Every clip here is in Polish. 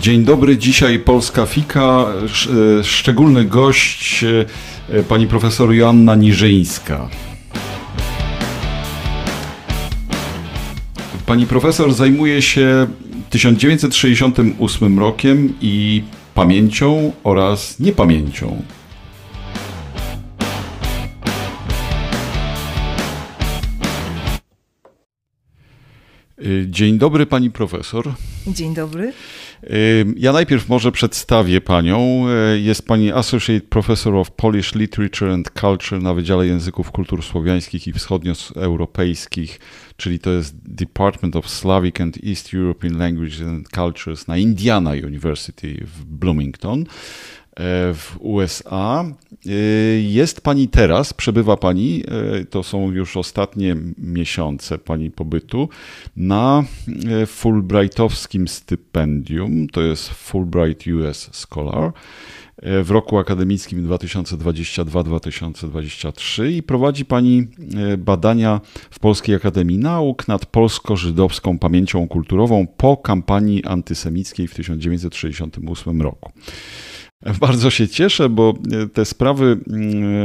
Dzień dobry, dzisiaj Polska Fika. Szczególny gość pani profesor Joanna Niżyńska. Pani profesor zajmuje się 1968 rokiem i pamięcią oraz niepamięcią. Dzień dobry pani profesor. Dzień dobry. Ja najpierw może przedstawię panią. Jest pani Associate Professor of Polish Literature and Culture na Wydziale Języków Kultur Słowiańskich i Wschodnioeuropejskich, czyli to jest Department of Slavic and East European Languages and Cultures na Indiana University w Bloomington w USA. Jest pani teraz, przebywa pani, to są już ostatnie miesiące pani pobytu, na Fulbrightowskim stypendium, to jest Fulbright US Scholar w roku akademickim 2022-2023 i prowadzi Pani badania w Polskiej Akademii Nauk nad polsko-żydowską pamięcią kulturową po kampanii antysemickiej w 1968 roku. Bardzo się cieszę, bo te sprawy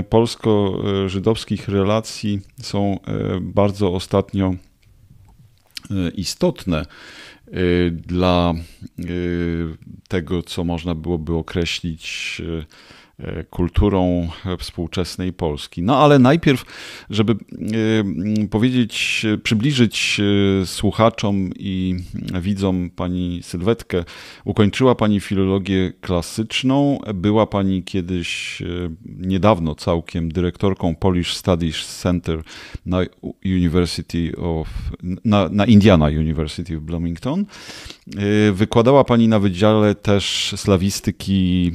polsko-żydowskich relacji są e, bardzo ostatnio e, istotne e, dla tego, co można byłoby określić E, kulturą współczesnej Polski. No ale najpierw, żeby e, powiedzieć, przybliżyć e, słuchaczom i widzom pani Sylwetkę, ukończyła pani filologię klasyczną, była pani kiedyś niedawno całkiem dyrektorką Polish Studies Center na University of, na, na Indiana University w Bloomington. Wykładała pani na wydziale też slawistyki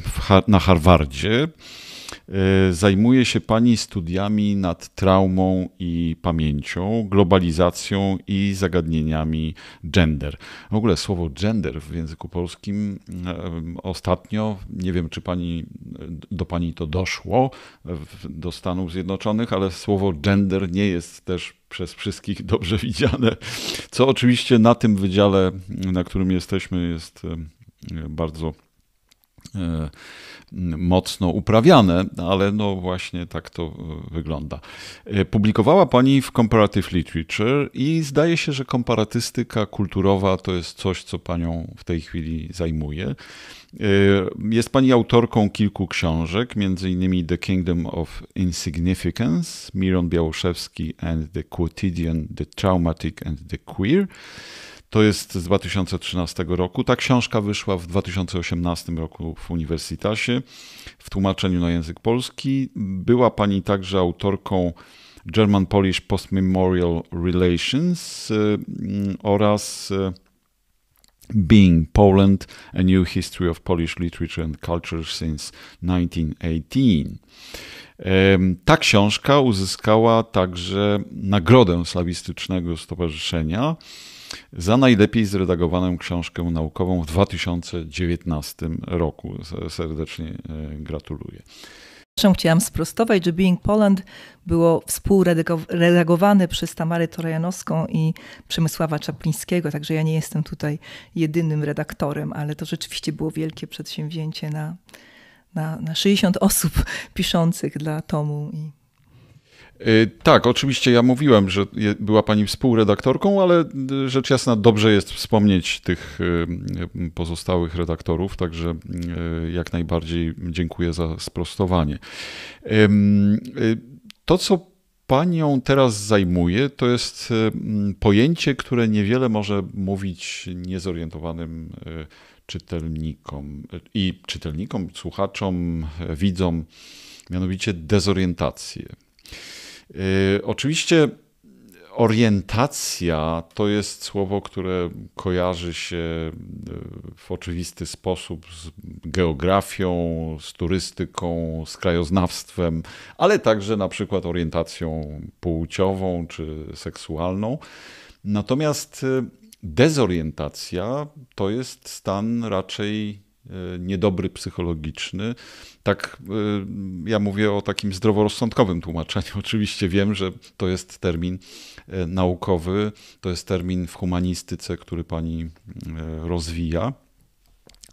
na Harvardzie. E, zajmuje się Pani studiami nad traumą i pamięcią, globalizacją i zagadnieniami gender. W ogóle słowo gender w języku polskim e, ostatnio, nie wiem czy pani, do Pani to doszło, do Stanów Zjednoczonych, ale słowo gender nie jest też przez wszystkich dobrze widziane, co oczywiście na tym wydziale, na którym jesteśmy, jest e, bardzo mocno uprawiane, ale no właśnie tak to e, wygląda. E, publikowała Pani w Comparative Literature i zdaje się, że komparatystyka kulturowa to jest coś, co Panią w tej chwili zajmuje. E, jest Pani autorką kilku książek, innymi The Kingdom of Insignificance, Miron Białoszewski and the Quotidian, The Traumatic and the Queer. To jest z 2013 roku. Ta książka wyszła w 2018 roku w Uniwersitasie w tłumaczeniu na język polski. Była pani także autorką German Polish Postmemorial Relations y, oraz y, Being Poland A New History of Polish Literature and Culture since 1918. Ta książka uzyskała także nagrodę slawistycznego stowarzyszenia za najlepiej zredagowaną książkę naukową w 2019 roku. Serdecznie e, gratuluję. Chciałam sprostować, że Being Poland było współredagowane przez Tamarę Torajanowską i Przemysława Czaplińskiego, także ja nie jestem tutaj jedynym redaktorem, ale to rzeczywiście było wielkie przedsięwzięcie na, na, na 60 osób piszących dla tomu i tak, oczywiście ja mówiłem, że była pani współredaktorką, ale y, rzecz jasna dobrze jest wspomnieć tych y, pozostałych redaktorów, także jak najbardziej dziękuję za sprostowanie. To, co panią teraz zajmuje, to jest pojęcie, które niewiele może mówić niezorientowanym czytelnikom i czytelnikom, słuchaczom, widzom, mianowicie dezorientację. Y, oczywiście orientacja to jest słowo, które kojarzy się y, w oczywisty sposób z geografią, z turystyką, z krajoznawstwem, ale także na przykład orientacją płciową czy seksualną. Natomiast y, dezorientacja to jest stan raczej niedobry psychologiczny. Tak, e, ja mówię o takim zdroworozsądkowym tłumaczeniu. Oczywiście wiem, że to jest termin e, naukowy, to jest termin w humanistyce, który pani rozwija.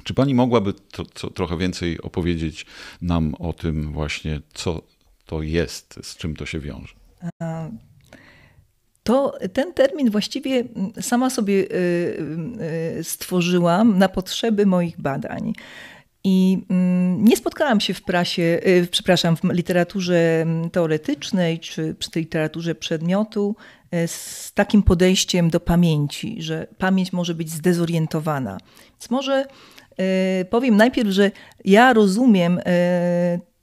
Czy pani mogłaby to, to, trochę więcej opowiedzieć nam o tym właśnie, co to jest, z czym to się wiąże? To ten termin właściwie sama sobie y, y, stworzyłam na potrzeby moich badań. I mm, nie spotkałam się w prasie, y, przepraszam, w literaturze teoretycznej czy przy literaturze przedmiotu z takim podejściem do pamięci, że pamięć może być zdezorientowana. Więc może powiem najpierw, że ja rozumiem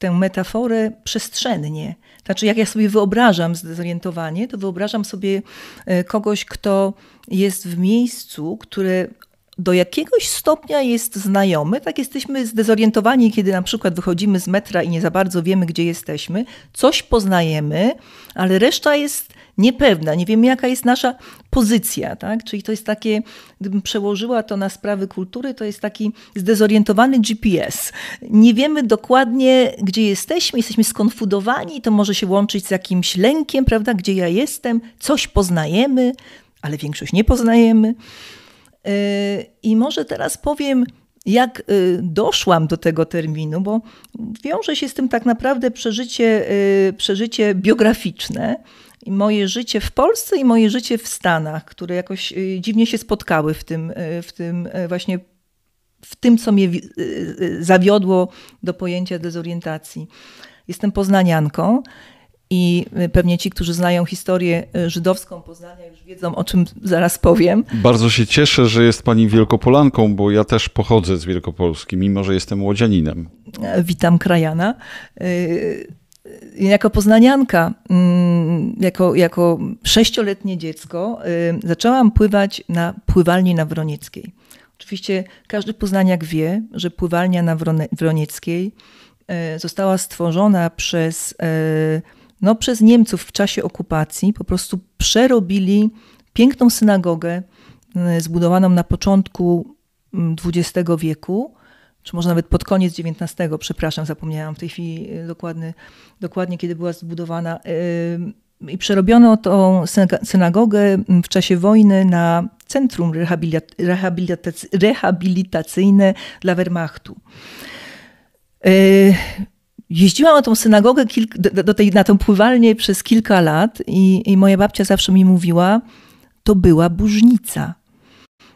tę metaforę przestrzennie. Znaczy, jak ja sobie wyobrażam zdezorientowanie, to wyobrażam sobie e, kogoś, kto jest w miejscu, które do jakiegoś stopnia jest znajomy. Tak jesteśmy zdezorientowani, kiedy na przykład wychodzimy z metra i nie za bardzo wiemy, gdzie jesteśmy. Coś poznajemy, ale reszta jest niepewna, nie wiemy jaka jest nasza pozycja, tak? Czyli to jest takie, gdybym przełożyła to na sprawy kultury, to jest taki zdezorientowany GPS. Nie wiemy dokładnie, gdzie jesteśmy, jesteśmy skonfudowani, to może się łączyć z jakimś lękiem, prawda? Gdzie ja jestem, coś poznajemy, ale większość nie poznajemy. Yy, I może teraz powiem, jak yy, doszłam do tego terminu, bo wiąże się z tym tak naprawdę przeżycie, yy, przeżycie biograficzne i moje życie w Polsce i moje życie w Stanach, które jakoś y, dziwnie się spotkały w tym, y, w tym y, właśnie w tym, co mnie zawiodło do pojęcia dezorientacji. Jestem poznanianką i pewnie ci, którzy znają historię żydowską Poznania, już wiedzą, o czym zaraz powiem. Bardzo się cieszę, że jest pani Wielkopolanką, bo ja też pochodzę z Wielkopolski, mimo że jestem łodzianinem. Witam krajana jako poznanianka, mm, jako, jako sześcioletnie dziecko, y, zaczęłam pływać na pływalni na Wronieckiej. Oczywiście każdy poznaniak wie, że pływalnia na Wronieckiej y, została stworzona przez, y, no, przez Niemców w czasie okupacji. Po prostu przerobili piękną synagogę zbudowaną na początku XX mm, wieku czy może nawet pod koniec XIX, przepraszam, zapomniałam w tej chwili y, dokładny, dokładnie, kiedy była zbudowana. I przerobiono tą synagogę w czasie wojny na centrum rehabilitacyjne dla Wehrmachtu. Y, jeździłam na tą synagogę, do tej, na tę pływalnię przez kilka lat i, i moja babcia zawsze mi mówiła, to była burznica.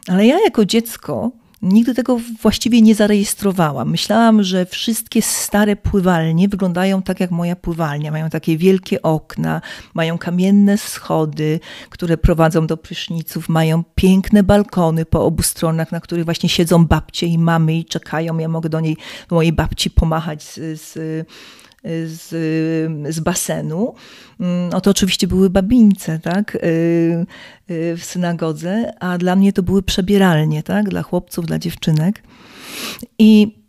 Ale ja jako dziecko Nigdy tego właściwie nie zarejestrowałam. Myślałam, że wszystkie stare pływalnie wyglądają tak jak moja pływalnia. Mają takie wielkie okna, mają kamienne schody, które prowadzą do pryszniców, mają piękne balkony po obu stronach, na których właśnie siedzą babcie i mamy i czekają. Ja mogę do niej, do mojej babci pomachać z, z z, z basenu. Mm, no to oczywiście były babińce, tak, y, y, w synagodze, a dla mnie to były przebieralnie, tak, dla chłopców, dla dziewczynek. I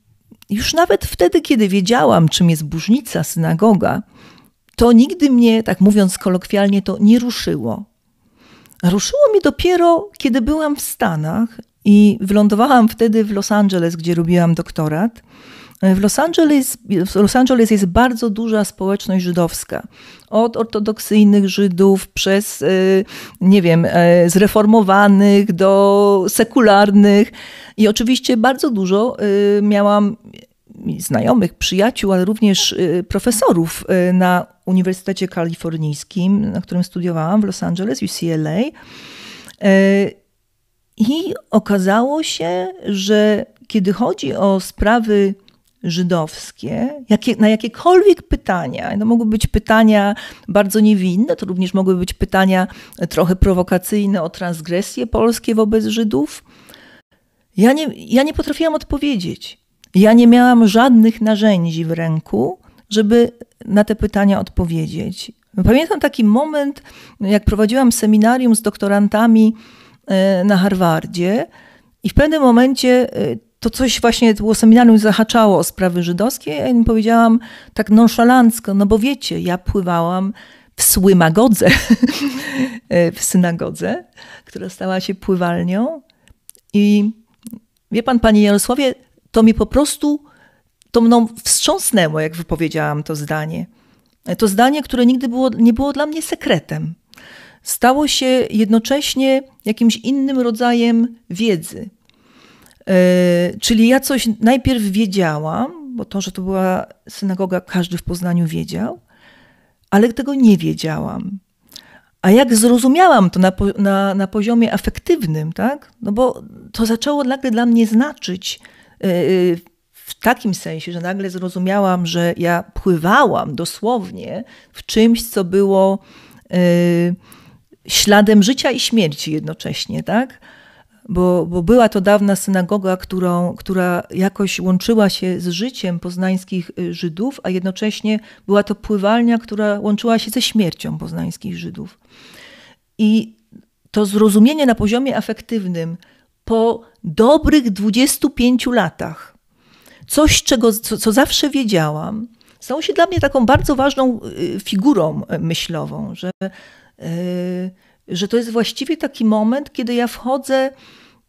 już nawet wtedy, kiedy wiedziałam, czym jest burznica, synagoga, to nigdy mnie, tak mówiąc kolokwialnie, to nie ruszyło. Ruszyło mnie dopiero, kiedy byłam w Stanach i wylądowałam wtedy w Los Angeles, gdzie robiłam doktorat. W Los, Angeles, w Los Angeles jest bardzo duża społeczność żydowska. Od ortodoksyjnych Żydów przez, y, nie wiem, e, zreformowanych do sekularnych. I oczywiście bardzo dużo y, miałam znajomych, przyjaciół, ale również y, profesorów na Uniwersytecie Kalifornijskim, na którym studiowałam w Los Angeles, UCLA. I okazało się, że kiedy chodzi o sprawy żydowskie, jakie, na jakiekolwiek pytania, to mogły być pytania bardzo niewinne, to również mogły być pytania trochę prowokacyjne o transgresje polskie wobec Żydów. Ja nie, ja nie potrafiłam odpowiedzieć. Ja nie miałam żadnych narzędzi w ręku, żeby na te pytania odpowiedzieć. Pamiętam taki moment, jak prowadziłam seminarium z doktorantami e, na Harvardzie, i w pewnym momencie e, to coś właśnie było seminarium zahaczało o sprawy żydowskie. Ja im powiedziałam tak nonszalancko, no bo wiecie, ja pływałam w Słymagodze, w synagodze, która stała się pływalnią. I wie pan, panie Jarosławie, to mi po prostu, to mną wstrząsnęło, jak wypowiedziałam to zdanie. To zdanie, które nigdy było, nie było dla mnie sekretem. Stało się jednocześnie jakimś innym rodzajem wiedzy. Czyli ja coś najpierw wiedziałam, bo to, że to była synagoga, każdy w Poznaniu wiedział, ale tego nie wiedziałam. A jak zrozumiałam to na, na, na poziomie afektywnym, tak? No bo to zaczęło nagle dla mnie znaczyć yy, w takim sensie, że nagle zrozumiałam, że ja pływałam dosłownie w czymś, co było śladem życia i śmierci jednocześnie, tak? Bo, bo była to dawna synagoga, którą, która jakoś łączyła się z życiem poznańskich y, Żydów, a jednocześnie była to pływalnia, która łączyła się ze śmiercią poznańskich Żydów. I to zrozumienie na poziomie afektywnym po dobrych 25 latach, coś, czego, co, co zawsze wiedziałam, stało się dla mnie taką bardzo ważną y, figurą y, myślową, że. Yy, że to jest właściwie taki moment, kiedy ja wchodzę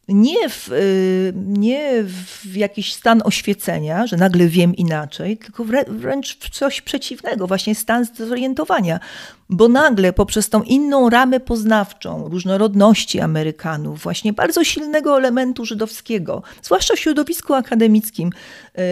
nie w, y, nie w jakiś stan oświecenia, że nagle wiem inaczej, tylko wręcz w coś przeciwnego, właśnie stan zorientowania bo nagle poprzez tą inną ramę poznawczą różnorodności Amerykanów, właśnie bardzo silnego elementu żydowskiego, zwłaszcza w środowisku akademickim yy,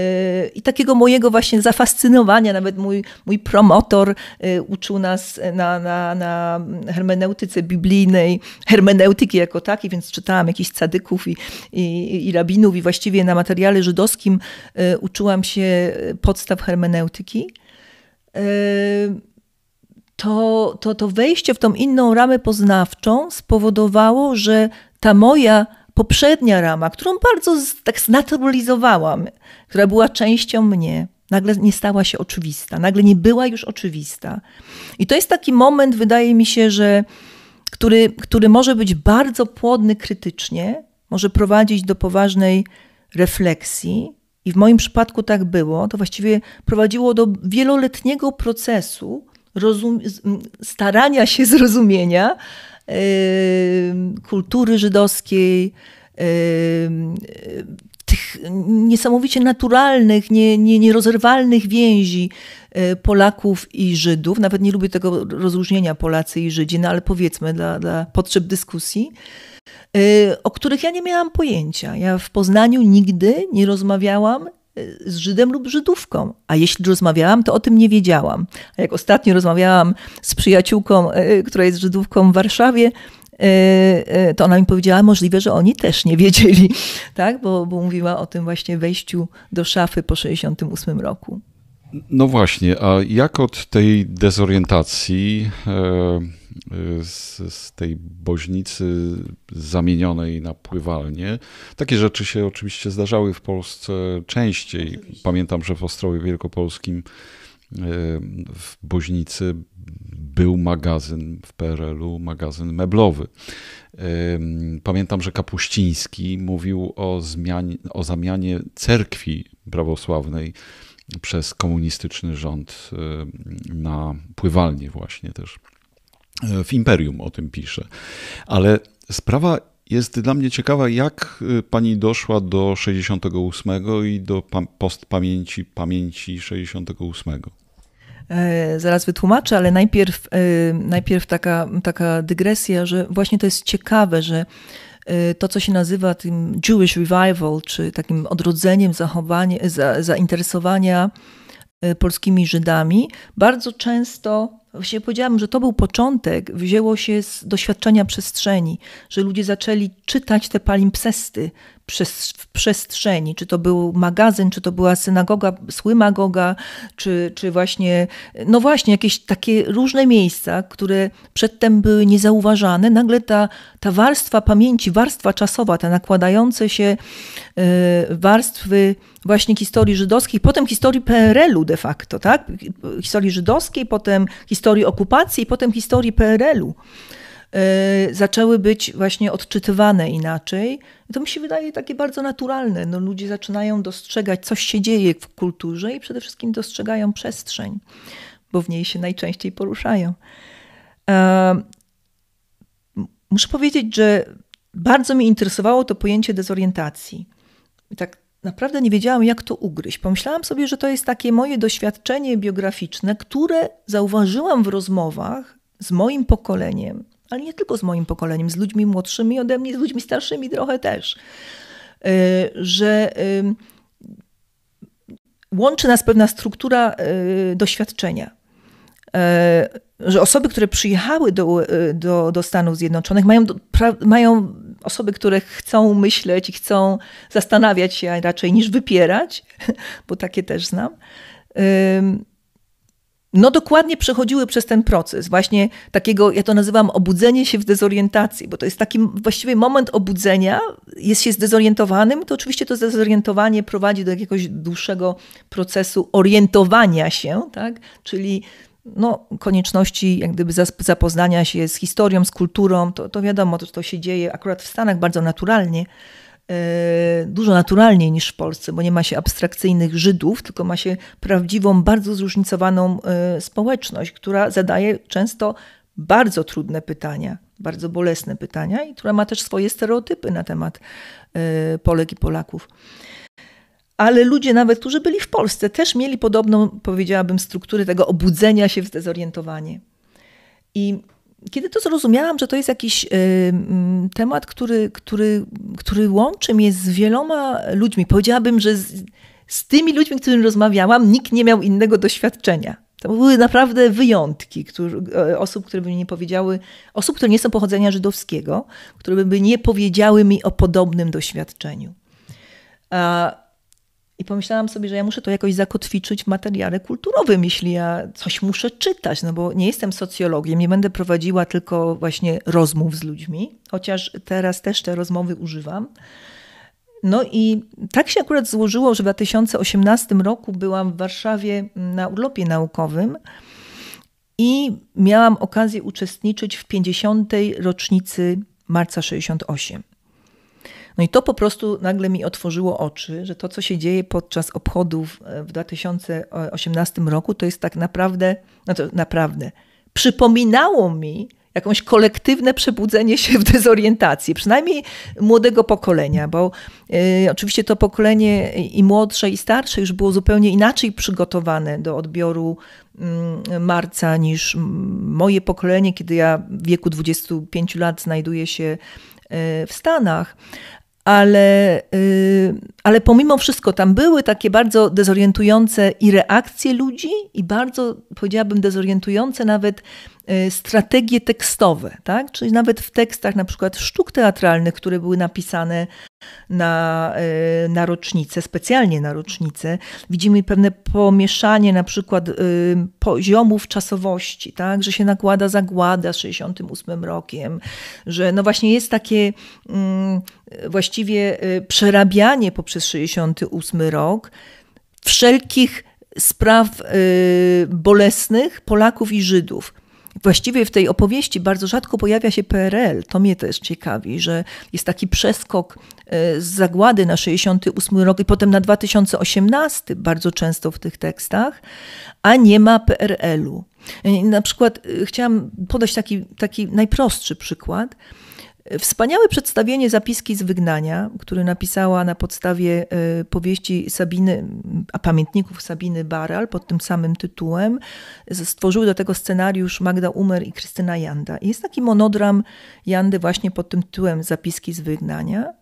i takiego mojego właśnie zafascynowania, nawet mój, mój promotor yy, uczył nas na, na, na hermeneutyce biblijnej, hermeneutyki jako takiej, więc czytałam jakichś cadyków i, i, i rabinów i właściwie na materiale żydowskim yy, uczyłam się podstaw hermeneutyki to, to, to wejście w tą inną ramę poznawczą spowodowało, że ta moja poprzednia rama, którą bardzo tak znaturalizowałam, która była częścią mnie, nagle nie stała się oczywista, nagle nie była już oczywista. I to jest taki moment, wydaje mi się, że który, który może być bardzo płodny krytycznie, może prowadzić do poważnej refleksji. I w moim przypadku tak było. To właściwie prowadziło do wieloletniego procesu, starania się zrozumienia yy, kultury żydowskiej, yy, tych niesamowicie naturalnych, nie, nie, nierozerwalnych więzi yy, Polaków i Żydów. Nawet nie lubię tego rozróżnienia Polacy i Żydzi, no ale powiedzmy dla, dla potrzeb dyskusji, o których ja nie miałam pojęcia. Ja w Poznaniu nigdy nie rozmawiałam z Żydem lub Żydówką. A jeśli rozmawiałam, to o tym nie wiedziałam. A jak ostatnio rozmawiałam z przyjaciółką, e, która jest Żydówką w Warszawie, e, e, to ona mi powiedziała, możliwe, że oni też nie wiedzieli, tak? bo, bo mówiła o tym właśnie wejściu do szafy po 68 roku. No właśnie, a jak od tej dezorientacji z, z, tej boźnicy zamienionej na pływalnię. Takie rzeczy się oczywiście zdarzały w Polsce częściej. Pamiętam, że w Ostrowie Wielkopolskim e, w Boźnicy był magazyn w PRL-u, magazyn meblowy. E, pamiętam, że Kapuściński mówił o, zmianie, o zamianie cerkwi prawosławnej przez komunistyczny rząd e, na pływalnię właśnie też. E, w Imperium o tym pisze. Ale sprawa jest dla mnie ciekawa, jak y, pani doszła do 68 i do postpamięci pamięci 68. E, zaraz wytłumaczę, ale najpierw, e, najpierw taka, taka dygresja, że właśnie to jest ciekawe, że to, co się nazywa tym Jewish Revival, czy takim odrodzeniem za, zainteresowania polskimi Żydami, bardzo często Właściwie powiedziałam, że to był początek, wzięło się z doświadczenia przestrzeni, że ludzie zaczęli czytać te palimpsesty w przestrzeni, czy to był magazyn, czy to była synagoga, słymagoga, czy, czy właśnie, no właśnie, jakieś takie różne miejsca, które przedtem były niezauważane. Nagle ta, ta warstwa pamięci, warstwa czasowa, te nakładające się e, warstwy właśnie historii żydowskiej, potem historii PRL-u de facto, tak? Historii żydowskiej, potem historii okupacji, potem historii PRL-u. E, zaczęły być właśnie odczytywane inaczej. to mi się wydaje takie bardzo naturalne. No, ludzie zaczynają dostrzegać, coś się dzieje w kulturze i przede wszystkim dostrzegają przestrzeń, bo w niej się najczęściej poruszają. Muszę powiedzieć, że bardzo mi interesowało to pojęcie dezorientacji. I tak naprawdę nie wiedziałam, jak to ugryźć. Pomyślałam sobie, że to jest takie moje doświadczenie biograficzne, które zauważyłam w rozmowach z moim pokoleniem, ale nie tylko z moim pokoleniem, z ludźmi młodszymi ode mnie, z ludźmi starszymi trochę też. że łączy nas pewna struktura doświadczenia że osoby, które przyjechały do, do, do Stanów Zjednoczonych, mają, mają osoby, które chcą myśleć i chcą zastanawiać się raczej niż wypierać, bo takie też znam. No dokładnie przechodziły przez ten proces, właśnie takiego, ja to nazywam obudzenie się w dezorientacji, bo to jest taki właściwie moment obudzenia, jest się zdezorientowanym, to oczywiście to zdezorientowanie prowadzi do jakiegoś dłuższego procesu orientowania się, tak? czyli no, konieczności jak gdyby zapoznania się z historią, z kulturą, to, to wiadomo, to, to się dzieje akurat w Stanach bardzo naturalnie, dużo naturalniej niż w Polsce, bo nie ma się abstrakcyjnych Żydów, tylko ma się prawdziwą, bardzo zróżnicowaną e, społeczność, która zadaje często bardzo trudne pytania, bardzo bolesne pytania i która ma też swoje stereotypy na temat e, Polek i Polaków ale ludzie nawet, którzy byli w Polsce, też mieli podobną, powiedziałabym, strukturę tego obudzenia się w zdezorientowanie. I kiedy to zrozumiałam, że to jest jakiś y, mm, temat, który, który, który łączy mnie z wieloma ludźmi, powiedziałabym, że z, z tymi ludźmi, z którymi rozmawiałam, nikt nie miał innego doświadczenia. To były naprawdę wyjątki który, e, osób, które by mi nie powiedziały, osób, które nie są pochodzenia żydowskiego, które by nie powiedziały mi o podobnym doświadczeniu. A i pomyślałam sobie, że ja muszę to jakoś zakotwiczyć w materiale kulturowym, jeśli ja coś muszę czytać, no bo nie jestem socjologiem, nie będę prowadziła tylko właśnie rozmów z ludźmi, chociaż teraz też te rozmowy używam. No i tak się akurat złożyło, że w 2018 roku byłam w Warszawie na urlopie naukowym i miałam okazję uczestniczyć w 50. rocznicy Marca 68. No i to po prostu nagle mi otworzyło oczy, że to, co się dzieje podczas obchodów e, w 2018 roku, to jest tak naprawdę, no to naprawdę, przypominało mi jakąś kolektywne przebudzenie się w dezorientacji, przynajmniej młodego pokolenia, bo y, oczywiście to pokolenie i młodsze, i starsze już było zupełnie inaczej przygotowane do odbioru y, marca niż moje pokolenie, kiedy ja w wieku 25 lat znajduję się y, w Stanach ale, y, ale pomimo wszystko tam były takie bardzo dezorientujące i reakcje ludzi, i bardzo, powiedziałabym, dezorientujące nawet y, strategie tekstowe, tak? czyli nawet w tekstach na przykład sztuk teatralnych, które były napisane na, y, na rocznicę, specjalnie na rocznicę, widzimy pewne pomieszanie na przykład poziomów czasowości, tak? że się nakłada zagłada z 68 rokiem, że no właśnie jest takie mm, właściwie y, przerabianie poprzez 68 rok wszelkich spraw bolesnych Polaków i Żydów. Właściwie w tej opowieści bardzo rzadko pojawia się PRL. To mnie też ciekawi, że jest taki przeskok y, z zagłady na 68 rok i potem na 2018 bardzo często w tych tekstach, a nie ma PRL-u. Na przykład chciałam podać taki, taki najprostszy przykład. Wspaniałe przedstawienie zapiski z wygnania, które napisała na podstawie e, powieści Sabiny, a pamiętników Sabiny Baral pod tym samym tytułem. Stworzyły do tego scenariusz Magda Umer i Krystyna Janda. Jest taki monodram Jandy właśnie pod tym tytułem Zapiski z wygnania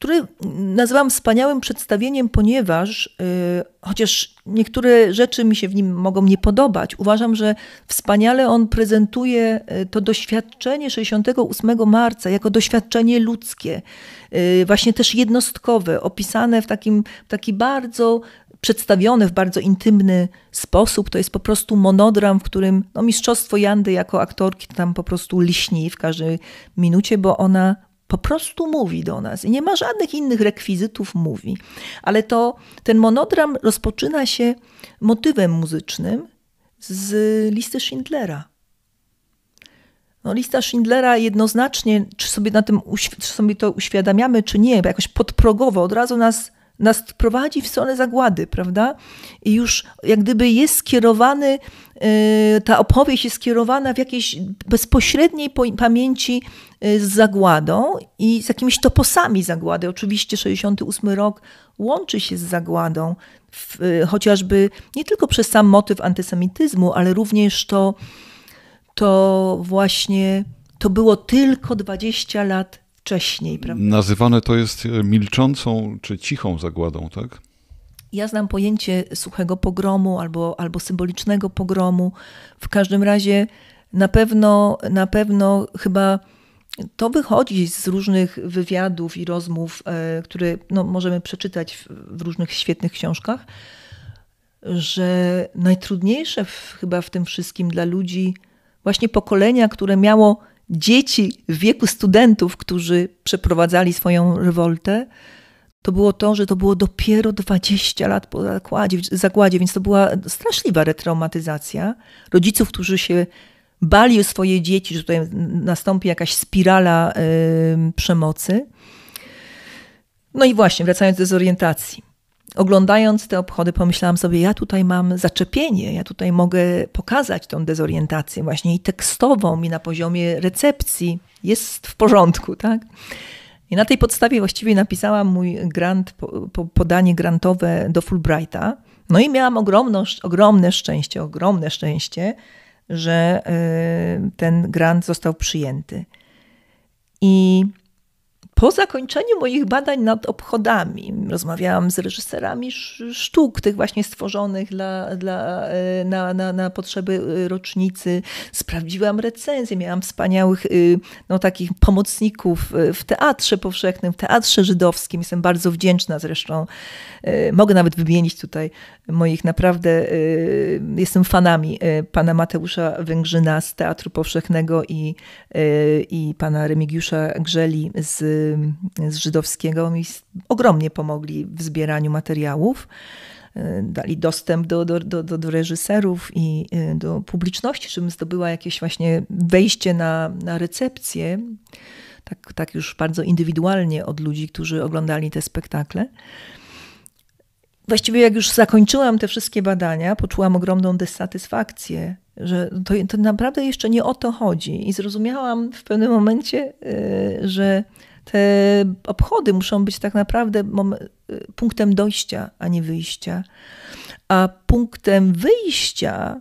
który nazywam wspaniałym przedstawieniem, ponieważ y, chociaż niektóre rzeczy mi się w nim mogą nie podobać, uważam, że wspaniale on prezentuje y, to doświadczenie 68 marca jako doświadczenie ludzkie, y, właśnie też jednostkowe, opisane w takim taki bardzo przedstawione w bardzo intymny sposób. To jest po prostu monodram, w którym no, mistrzostwo Jandy jako aktorki tam po prostu liśni w każdej minucie, bo ona po prostu mówi do nas i nie ma żadnych innych rekwizytów, mówi. Ale to ten monodram rozpoczyna się motywem muzycznym z listy Schindlera. No, lista Schindlera jednoznacznie, czy sobie, na tym, czy sobie to uświadamiamy, czy nie, bo jakoś podprogowo od razu nas nas prowadzi w stronę zagłady, prawda? I już jak gdyby jest skierowany, y, ta opowieść jest skierowana w jakiejś bezpośredniej pamięci y, z zagładą i z jakimiś toposami zagłady. Oczywiście 68 rok łączy się z zagładą, w, chociażby nie tylko przez sam motyw antysemityzmu, ale również to, to właśnie to było tylko 20 lat wcześniej. Prawda? Nazywane to jest milczącą czy cichą zagładą, tak? Ja znam pojęcie suchego pogromu albo, albo symbolicznego pogromu. W każdym razie na pewno, na pewno chyba to wychodzi z różnych wywiadów i rozmów, e, które no, możemy przeczytać w, w różnych świetnych książkach, że najtrudniejsze w, chyba w tym wszystkim dla ludzi, właśnie pokolenia, które miało dzieci w wieku studentów, którzy przeprowadzali swoją rewoltę, to było to, że to było dopiero 20 lat po zakładzie, zagładzie, więc to była straszliwa retraumatyzacja rodziców, którzy się bali o swoje dzieci, że tutaj nastąpi jakaś spirala y, przemocy. No i właśnie, wracając do dezorientacji. Oglądając te obchody, pomyślałam sobie, ja tutaj mam zaczepienie, ja tutaj mogę pokazać tą dezorientację, właśnie i tekstową, i na poziomie recepcji. Jest w porządku, tak? I na tej podstawie właściwie napisałam mój grant, podanie grantowe do Fulbrighta. No i miałam ogromno, ogromne szczęście, ogromne szczęście, że y, ten grant został przyjęty. I po zakończeniu moich badań nad obchodami rozmawiałam z reżyserami sztuk, tych właśnie stworzonych dla, dla, e, na, na, na potrzeby e, rocznicy. Sprawdziłam recenzje, miałam wspaniałych e, no, takich pomocników w teatrze powszechnym, w teatrze żydowskim. Jestem bardzo wdzięczna zresztą. Mogę nawet wymienić tutaj moich naprawdę, jestem fanami pana Mateusza Węgrzyna z Teatru Powszechnego i, i pana Remigiusza Grzeli z z żydowskiego mi ogromnie pomogli w zbieraniu materiałów. E, dali dostęp do, do, do, do reżyserów i e, do publiczności, żebym zdobyła jakieś właśnie wejście na, na recepcję, tak, tak już bardzo indywidualnie od ludzi, którzy oglądali te spektakle. Właściwie jak już zakończyłam te wszystkie badania, poczułam ogromną dysatysfakcję, że to, to naprawdę jeszcze nie o to chodzi. I zrozumiałam w pewnym momencie, e, że te obchody muszą być tak naprawdę punktem dojścia, a nie wyjścia. A punktem wyjścia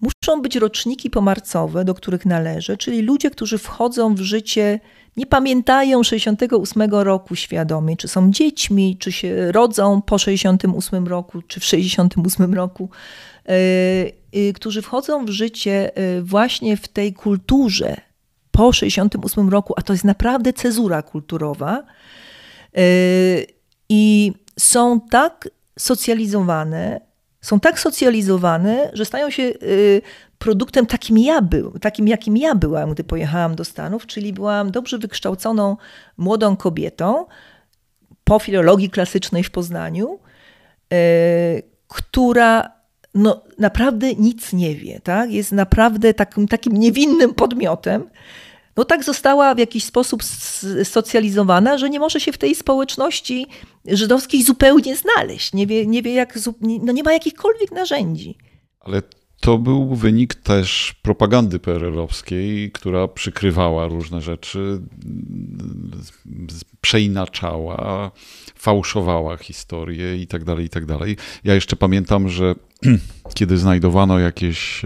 muszą być roczniki pomarcowe, do których należę, czyli ludzie, którzy wchodzą w życie, nie pamiętają 68 roku świadomie, czy są dziećmi, czy się rodzą po 68 roku, czy w 68 roku, yy, yy, którzy wchodzą w życie yy, właśnie w tej kulturze po 68 roku, a to jest naprawdę cezura kulturowa. Y, I są tak socjalizowane, są tak socjalizowane, że stają się y, produktem takim ja był, takim jakim ja byłam, gdy pojechałam do Stanów, czyli byłam dobrze wykształconą młodą kobietą po filologii klasycznej w Poznaniu, y, która no, naprawdę nic nie wie, tak? jest naprawdę takim, takim niewinnym podmiotem, no tak została w jakiś sposób socjalizowana, że nie może się w tej społeczności żydowskiej zupełnie znaleźć. Nie wie, nie wie jak, no nie ma jakichkolwiek narzędzi. Ale to był wynik też propagandy PRL-owskiej, która przykrywała różne rzeczy, przeinaczała, fałszowała historię i tak dalej, i tak dalej. Ja jeszcze pamiętam, że kiedy znajdowano jakieś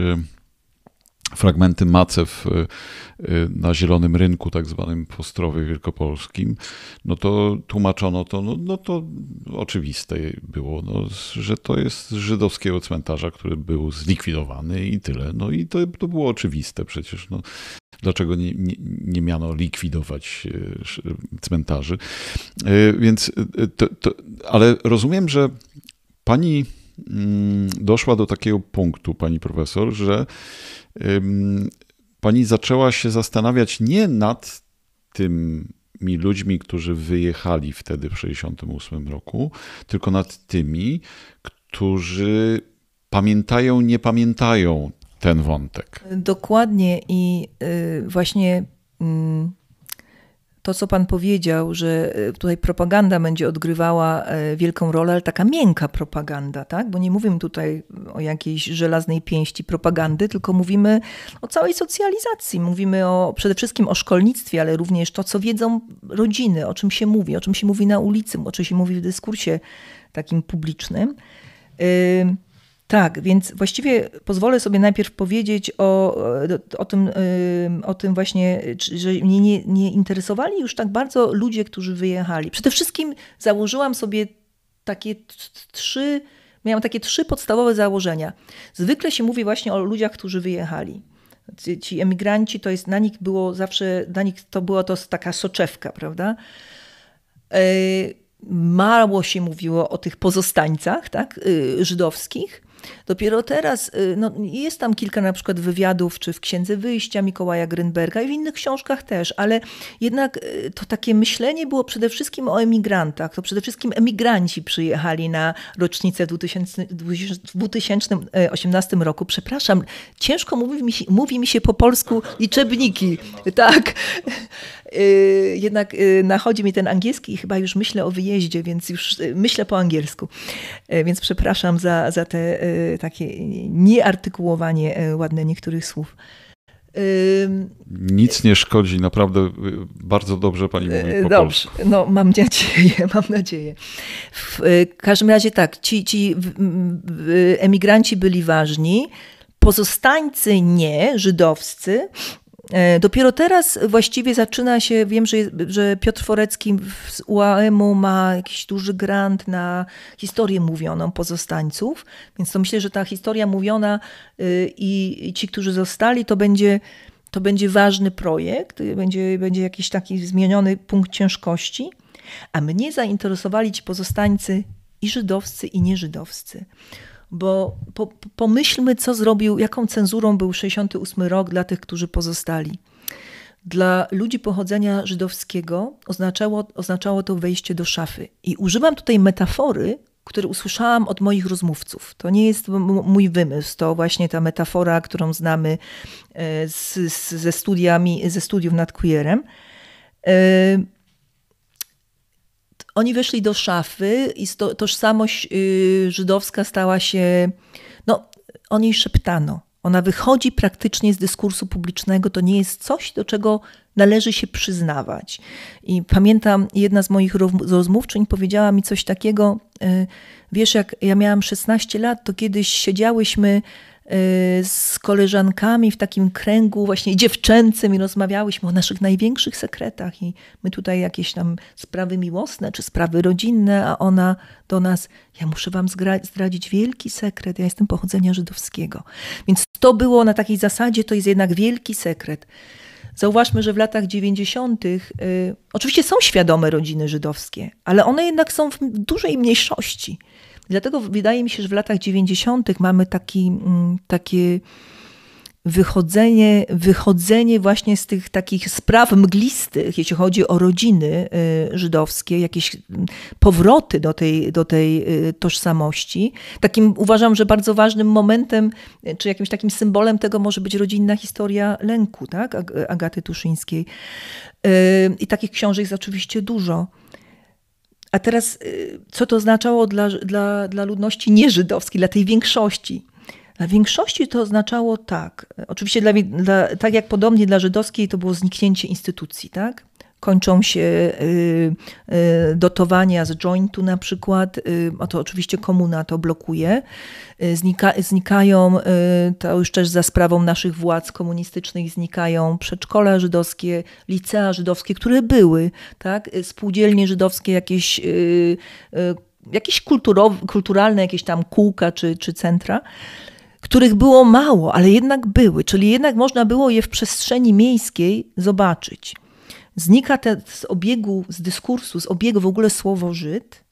fragmenty macew y, y, na zielonym rynku, tak zwanym w Ostrowie Wielkopolskim, no to tłumaczono to, no, no to oczywiste było, no, że to jest żydowskiego cmentarza, który był zlikwidowany i tyle. No i to, to było oczywiste przecież. No. Dlaczego nie, nie, nie miano likwidować y, cmentarzy? Więc to, to, ale rozumiem, że pani mm, doszła do takiego punktu, pani profesor, że pani zaczęła się zastanawiać nie nad tymi ludźmi, którzy wyjechali wtedy w 1968 roku, tylko nad tymi, którzy pamiętają, nie pamiętają ten wątek. Dokładnie i y, właśnie mm, to, co Pan powiedział, że e, tutaj propaganda będzie odgrywała e, wielką rolę, ale taka miękka propaganda, tak? bo nie mówimy tutaj o jakiejś żelaznej pięści propagandy, tylko mówimy o całej socjalizacji. Mówimy o, przede wszystkim o szkolnictwie, ale również to, co wiedzą rodziny, o czym się mówi, o czym się mówi na ulicy, o czym się mówi w dyskursie takim publicznym. Tak, więc właściwie pozwolę sobie najpierw powiedzieć o, o, tym, o tym właśnie, że mnie nie, nie interesowali już tak bardzo ludzie, którzy wyjechali. Przede wszystkim założyłam sobie takie trzy, miałam takie trzy podstawowe założenia. Zwykle się mówi właśnie o ludziach, którzy wyjechali. Ci emigranci to jest, na nich było zawsze, na nich to była to taka soczewka, prawda? E, mało się mówiło o tych pozostańcach tak, y, żydowskich. Dopiero teraz y, no, jest tam kilka na przykład wywiadów, czy w Księdze Wyjścia Mikołaja Grynberga i w innych książkach też, ale jednak y, to takie myślenie było przede wszystkim o emigrantach. To przede wszystkim emigranci przyjechali na rocznicę w 2000, 2018 roku. Przepraszam, ciężko mówi mi się, mówi mi się po polsku liczebniki. Tak. Y, jednak nachodzi mi ten angielski i chyba już myślę o wyjeździe, więc już myślę po angielsku. Więc przepraszam za, za te takie nieartykułowanie ładne niektórych słów. Nic nie szkodzi, naprawdę y, bardzo dobrze pani mówi po Dobrze, polsku. no mam nadzieję, mam nadzieję. W y, każdym razie tak, ci, ci emigranci byli ważni, pozostańcy nie, żydowscy, dopiero teraz właściwie zaczyna się, wiem, że, że Piotr Forecki z UAM-u ma jakiś duży grant na historię mówioną pozostańców, więc to myślę, że ta historia mówiona y, i, i ci, którzy zostali, to będzie, to będzie ważny projekt, będzie, będzie jakiś taki zmieniony punkt ciężkości, a mnie zainteresowali ci pozostańcy i żydowscy, i nieżydowscy bo po, pomyślmy, co zrobił, jaką cenzurą był 68 rok dla tych, którzy pozostali. Dla ludzi pochodzenia żydowskiego oznaczało, oznaczało to wejście do szafy. I używam tutaj metafory, które usłyszałam od moich rozmówców. To nie jest mój wymysł, to właśnie ta metafora, którą znamy e, z, z, ze, studiami, ze studiów nad queerem. E, oni weszli do szafy i tożsamość y, żydowska stała się, no, o niej szeptano. Ona wychodzi praktycznie z dyskursu publicznego. To nie jest coś, do czego należy się przyznawać. I pamiętam, jedna z moich rozmówczyń powiedziała mi coś takiego. Y, wiesz, jak ja miałam 16 lat, to kiedyś siedziałyśmy z koleżankami w takim kręgu właśnie dziewczęcym i rozmawiałyśmy o naszych największych sekretach i my tutaj jakieś tam sprawy miłosne czy sprawy rodzinne, a ona do nas, ja muszę wam zdradzić wielki sekret, ja jestem pochodzenia żydowskiego. Więc to było na takiej zasadzie, to jest jednak wielki sekret. Zauważmy, że w latach 90. Y, oczywiście są świadome rodziny żydowskie, ale one jednak są w dużej mniejszości. Dlatego wydaje mi się, że w latach 90. mamy taki, mm, takie wychodzenie, wychodzenie właśnie z tych takich spraw mglistych, jeśli chodzi o rodziny y, żydowskie, jakieś mm, powroty do tej, do tej y, tożsamości. Takim uważam, że bardzo ważnym momentem, czy jakimś takim symbolem tego może być rodzinna historia lęku, tak? Agaty Tuszyńskiej. Y, I takich książek jest oczywiście dużo. A teraz, y, co to oznaczało dla, dla, dla ludności nieżydowskiej, dla tej większości? Dla większości to oznaczało tak. Oczywiście, dla, dla, tak jak podobnie dla żydowskiej, to było zniknięcie instytucji, tak? Kończą się y, y, dotowania z jointu na przykład, y, a to oczywiście komuna to blokuje. Znika, znikają, to już też za sprawą naszych władz komunistycznych, znikają przedszkola żydowskie, licea żydowskie, które były, tak? spółdzielnie żydowskie, jakieś, jakieś kulturalne jakieś tam kółka czy, czy centra których było mało, ale jednak były, czyli jednak można było je w przestrzeni miejskiej zobaczyć znika te, z obiegu, z dyskursu, z obiegu w ogóle słowo Żyd.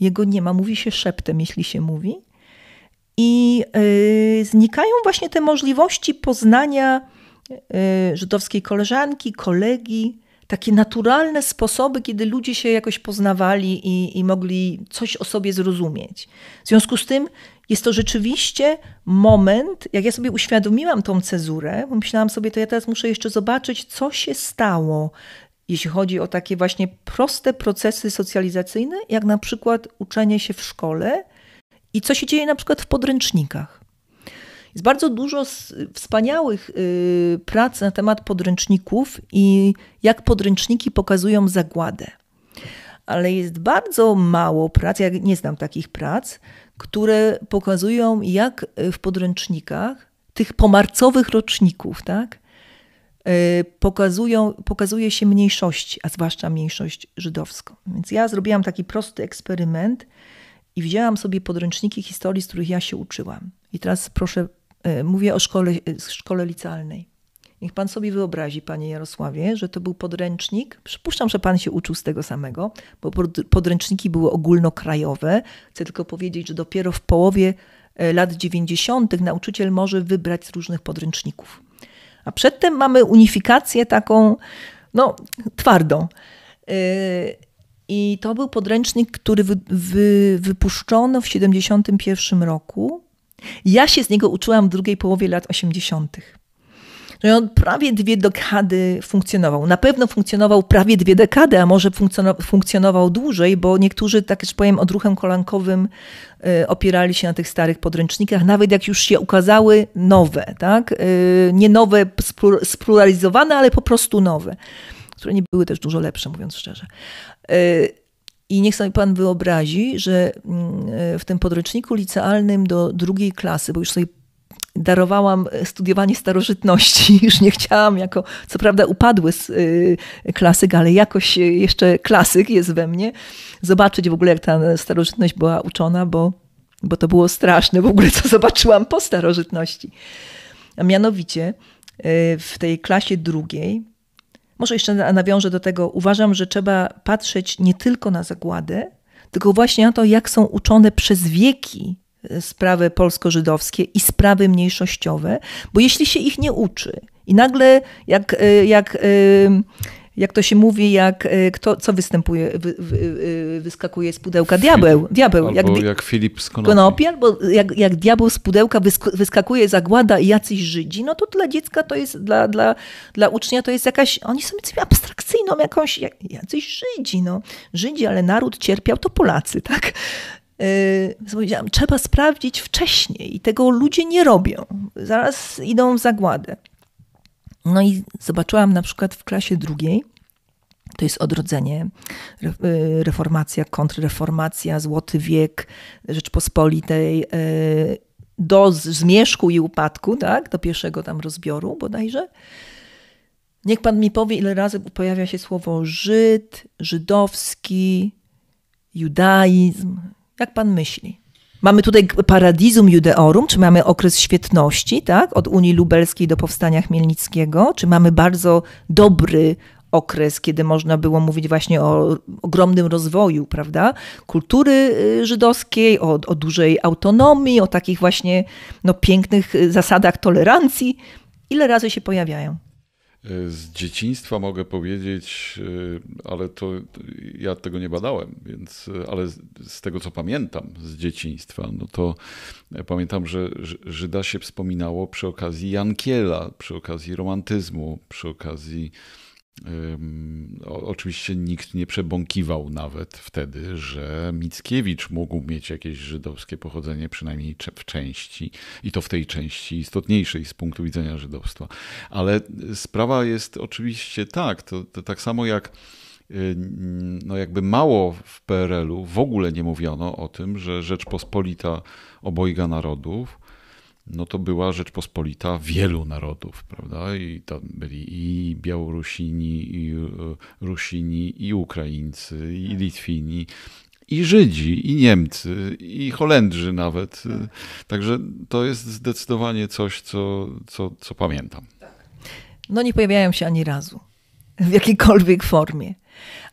Jego nie ma, mówi się szeptem, jeśli się mówi. I yy, znikają właśnie te możliwości poznania yy, żydowskiej koleżanki, kolegi, takie naturalne sposoby, kiedy ludzie się jakoś poznawali i, i mogli coś o sobie zrozumieć. W związku z tym jest to rzeczywiście moment, jak ja sobie uświadomiłam tą cezurę, myślałam sobie, to ja teraz muszę jeszcze zobaczyć, co się stało, jeśli chodzi o takie właśnie proste procesy socjalizacyjne, jak na przykład uczenie się w szkole i co się dzieje na przykład w podręcznikach. Jest bardzo dużo wspaniałych y, prac na temat podręczników i jak podręczniki pokazują zagładę. Ale jest bardzo mało prac, ja nie znam takich prac, które pokazują, jak w podręcznikach tych pomarcowych roczników, tak, e, pokazują, pokazuje się mniejszości, a zwłaszcza mniejszość żydowską. Więc ja zrobiłam taki prosty eksperyment i wzięłam sobie podręczniki historii, z których ja się uczyłam. I teraz proszę, e, mówię o szkole, szkole licealnej. Niech pan sobie wyobrazi, panie Jarosławie, że to był podręcznik. Przypuszczam, że pan się uczył z tego samego, bo podręczniki były ogólnokrajowe. Chcę tylko powiedzieć, że dopiero w połowie e, lat 90. nauczyciel może wybrać z różnych podręczników. A przedtem mamy unifikację taką, no, twardą. E, I to był podręcznik, który wy, wy, wypuszczono w 71 roku. Ja się z niego uczyłam w drugiej połowie lat 80 że on prawie dwie dekady funkcjonował. Na pewno funkcjonował prawie dwie dekady, a może funkcjonował dłużej, bo niektórzy, tak że powiem, odruchem kolankowym y, opierali się na tych starych podręcznikach, nawet jak już się ukazały nowe, tak? Y, nie nowe, spluralizowane, ale po prostu nowe, które nie były też dużo lepsze, mówiąc szczerze. Y, I niech sobie pan wyobrazi, że mm, w tym podręczniku licealnym do drugiej klasy, bo już sobie darowałam studiowanie starożytności. Już nie chciałam jako, co prawda upadły y, klasyk, ale jakoś jeszcze klasyk jest we mnie. Zobaczyć w ogóle, jak ta starożytność była uczona, bo, bo to było straszne w ogóle, co zobaczyłam po starożytności. A mianowicie w tej klasie drugiej, może jeszcze nawiążę do tego, uważam, że trzeba patrzeć nie tylko na zagładę, tylko właśnie na to, jak są uczone przez wieki sprawy polsko-żydowskie i sprawy mniejszościowe, bo jeśli się ich nie uczy i nagle jak, e, jak, e, jak to się mówi, jak e, kto, co występuje, wy, wy, wyskakuje z pudełka? Diabeł. diabeł. Albo jak, jak Filip z Konopi. Konopi albo jak, jak diabeł z pudełka wyskakuje zagłada i jacyś Żydzi, no to dla dziecka to jest, dla, dla, dla ucznia to jest jakaś, oni są sobie abstrakcyjną jakąś, jak, jacyś Żydzi, no. Żydzi, ale naród cierpiał, to Polacy, tak? Yy, powiedziałam, trzeba sprawdzić wcześniej i tego ludzie nie robią. Zaraz idą w zagładę. No i zobaczyłam na przykład w klasie drugiej, to jest odrodzenie, y, reformacja, kontrreformacja, złoty wiek Rzeczpospolitej, y, do zmierzchu i upadku, tak, do pierwszego tam rozbioru bodajże. Niech pan mi powie, ile razy pojawia się słowo Żyd, żydowski, judaizm, jak pan myśli? Mamy tutaj paradizum judeorum, czy mamy okres świetności, tak? Od Unii Lubelskiej do powstania Chmielnickiego, czy mamy bardzo dobry okres, kiedy można było mówić właśnie o ogromnym rozwoju, prawda? Kultury y, żydowskiej, o, o dużej autonomii, o takich właśnie no, pięknych y, zasadach tolerancji. Ile razy się pojawiają? Z dzieciństwa mogę powiedzieć, e, ale to ja tego nie badałem, więc, e, ale z tego co pamiętam z dzieciństwa, no to pamiętam, że Żyda się wspominało przy okazji Jankiela, przy okazji romantyzmu, przy okazji Oczywiście nikt nie przebąkiwał nawet wtedy, że Mickiewicz mógł mieć jakieś żydowskie pochodzenie, przynajmniej w części, i to w tej części istotniejszej z punktu widzenia żydowstwa. Ale sprawa jest oczywiście tak, to, to tak samo jak y, no jakby mało w PRL-u w ogóle nie mówiono o tym, że Rzeczpospolita obojga narodów no to była Rzeczpospolita wielu narodów, prawda? I to byli i Białorusini, i e, Rusini, i Ukraińcy, i Litwini, i Żydzi, i Niemcy, i Holendrzy nawet. Także to jest zdecydowanie coś, co, co, co pamiętam. No nie pojawiają się ani razu w jakiejkolwiek formie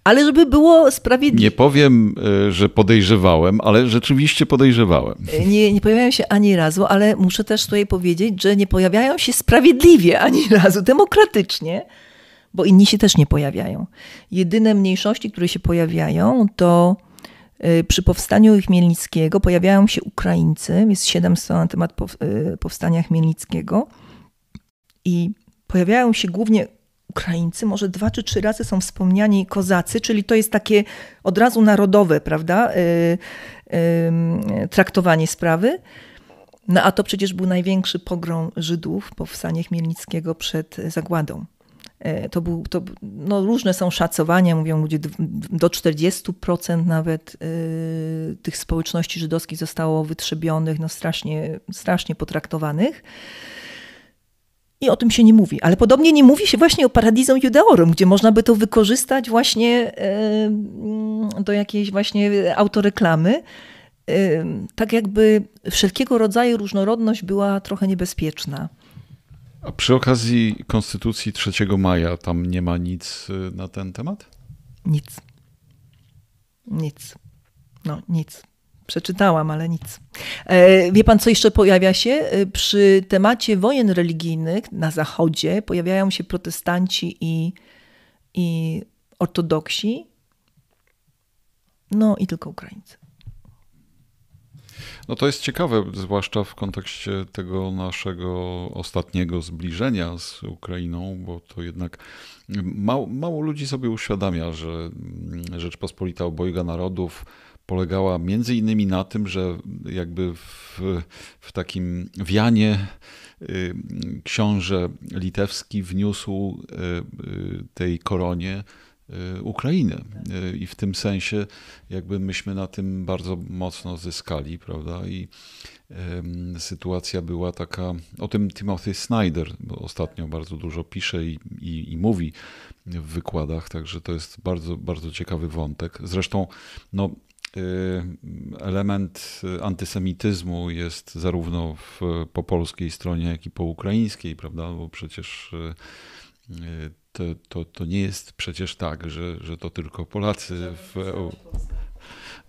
ale żeby było sprawiedliwe. Nie powiem, e, że podejrzewałem, ale rzeczywiście podejrzewałem. E, nie, nie pojawiają się ani razu, ale muszę też tutaj powiedzieć, że nie pojawiają się sprawiedliwie ani razu, demokratycznie, bo inni się też nie pojawiają. Jedyne mniejszości, które się pojawiają, to e, przy powstaniu Chmielnickiego pojawiają się Ukraińcy, jest 700 na temat powstania Chmielnickiego i pojawiają się głównie Ukraińcy, może dwa czy trzy razy są wspomniani kozacy, czyli to jest takie od razu narodowe, prawda, yy, yy, traktowanie sprawy. No a to przecież był największy pogrom Żydów, powstanie Chmielnickiego przed zagładą. E, to był, to, no różne są szacowania, mówią ludzie, do 40% nawet y, tych społeczności żydowskich zostało wytrzebionych, no strasznie, strasznie potraktowanych. I o tym się nie mówi. Ale podobnie nie mówi się właśnie o Paradizum Judeorum, gdzie można by to wykorzystać właśnie do jakiejś właśnie autoreklamy. Tak jakby wszelkiego rodzaju różnorodność była trochę niebezpieczna. A przy okazji Konstytucji 3 maja tam nie ma nic y, na ten temat? Nic. Nic. No, nic. Przeczytałam, ale nic. E, wie pan, co jeszcze pojawia się? E, przy temacie wojen religijnych na Zachodzie pojawiają się protestanci i, i ortodoksi. No i tylko Ukraińcy. No to jest ciekawe, zwłaszcza w kontekście tego naszego ostatniego zbliżenia z Ukrainą, bo to jednak mało, mało ludzi sobie uświadamia, że Rzeczpospolita obojga narodów polegała między innymi na tym, że jakby w, w takim wianie y, książę litewski wniósł y, y, tej koronie Ukrainy. Y, I w tym sensie jakby myśmy na tym bardzo mocno zyskali, prawda? I sytuacja była taka, o tym Timothy Snyder ostatnio bardzo dużo pisze i, i, i, mówi w wykładach, także to jest bardzo, bardzo ciekawy wątek. Zresztą no, element antysemityzmu jest zarówno w, po polskiej stronie, jak i po ukraińskiej, prawda? Bo przecież to, to, to nie jest przecież tak, że, że to tylko Polacy w.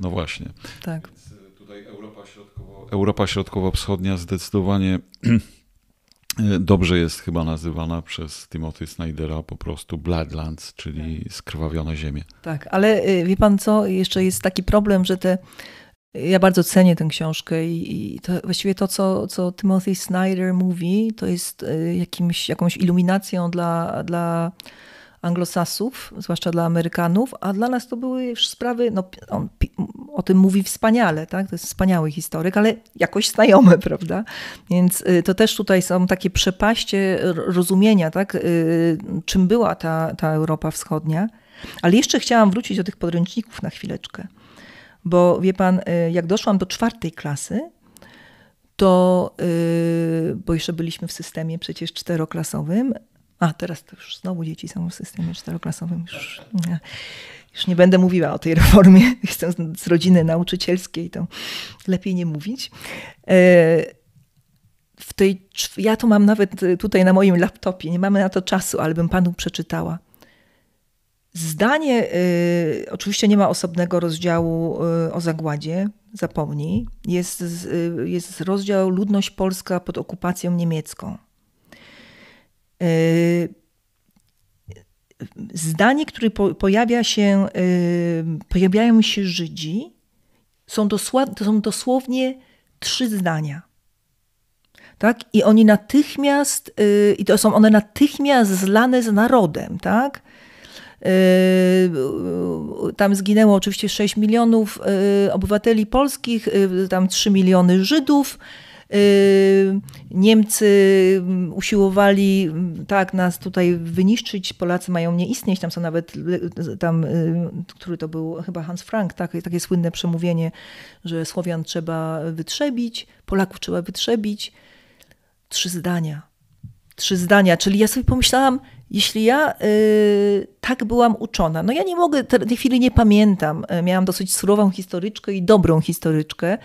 No właśnie. Tak. tutaj Europa, Środkowo, Europa Środkowo-Wschodnia zdecydowanie dobrze jest chyba nazywana przez Timothy Snydera po prostu Bloodlands, czyli skrwawione ziemie. Tak, ale y, wie pan co, jeszcze jest taki problem, że te ja bardzo cenię tę książkę i, to właściwie to, co, co Timothy Snyder mówi, to jest y, jakimś, jakąś iluminacją dla, dla anglosasów, zwłaszcza dla Amerykanów, a dla nas to były już sprawy, no, on o tym mówi wspaniale, tak? to jest wspaniały historyk, ale jakoś znajome, prawda? Więc y, to też tutaj są takie przepaście rozumienia, tak? Y, czym była ta, ta Europa Wschodnia. Ale jeszcze chciałam wrócić do tych podręczników na chwileczkę. Bo wie pan, y, jak doszłam do czwartej klasy, to, bo jeszcze byliśmy w systemie przecież czteroklasowym, a teraz to już znowu dzieci są w systemie czteroklasowym. Już już nie będę mówiła o tej reformie. Jestem z rodziny nauczycielskiej, to lepiej nie mówić. E, w tej, ja to mam nawet tutaj na moim laptopie, nie mamy na to czasu, ale bym panu przeczytała. Zdanie, y, oczywiście nie ma osobnego rozdziału y, o zagładzie, zapomnij. Jest, y, jest rozdział Ludność Polska pod okupacją niemiecką. Y, zdanie, które po, pojawia się, y, pojawiają się Żydzi, są, dosła, są dosłownie trzy zdania. Tak? I oni natychmiast, y, i to są one natychmiast zlane z narodem, tak? Yy, tam zginęło oczywiście 6 milionów obywateli polskich, tam 3 miliony Żydów. Niemcy usiłowali tak nas tutaj wyniszczyć, Polacy mają nie istnieć, tam są nawet, tam, który to był chyba Hans Frank, tak, takie słynne przemówienie, że Słowian trzeba wytrzebić, Polaków trzeba wytrzebić. Trzy zdania. Trzy zdania, czyli ja sobie pomyślałam, jeśli ja y, tak byłam uczona, no ja nie mogę, tej chwili nie pamiętam, y, miałam dosyć surową historyczkę i dobrą historyczkę,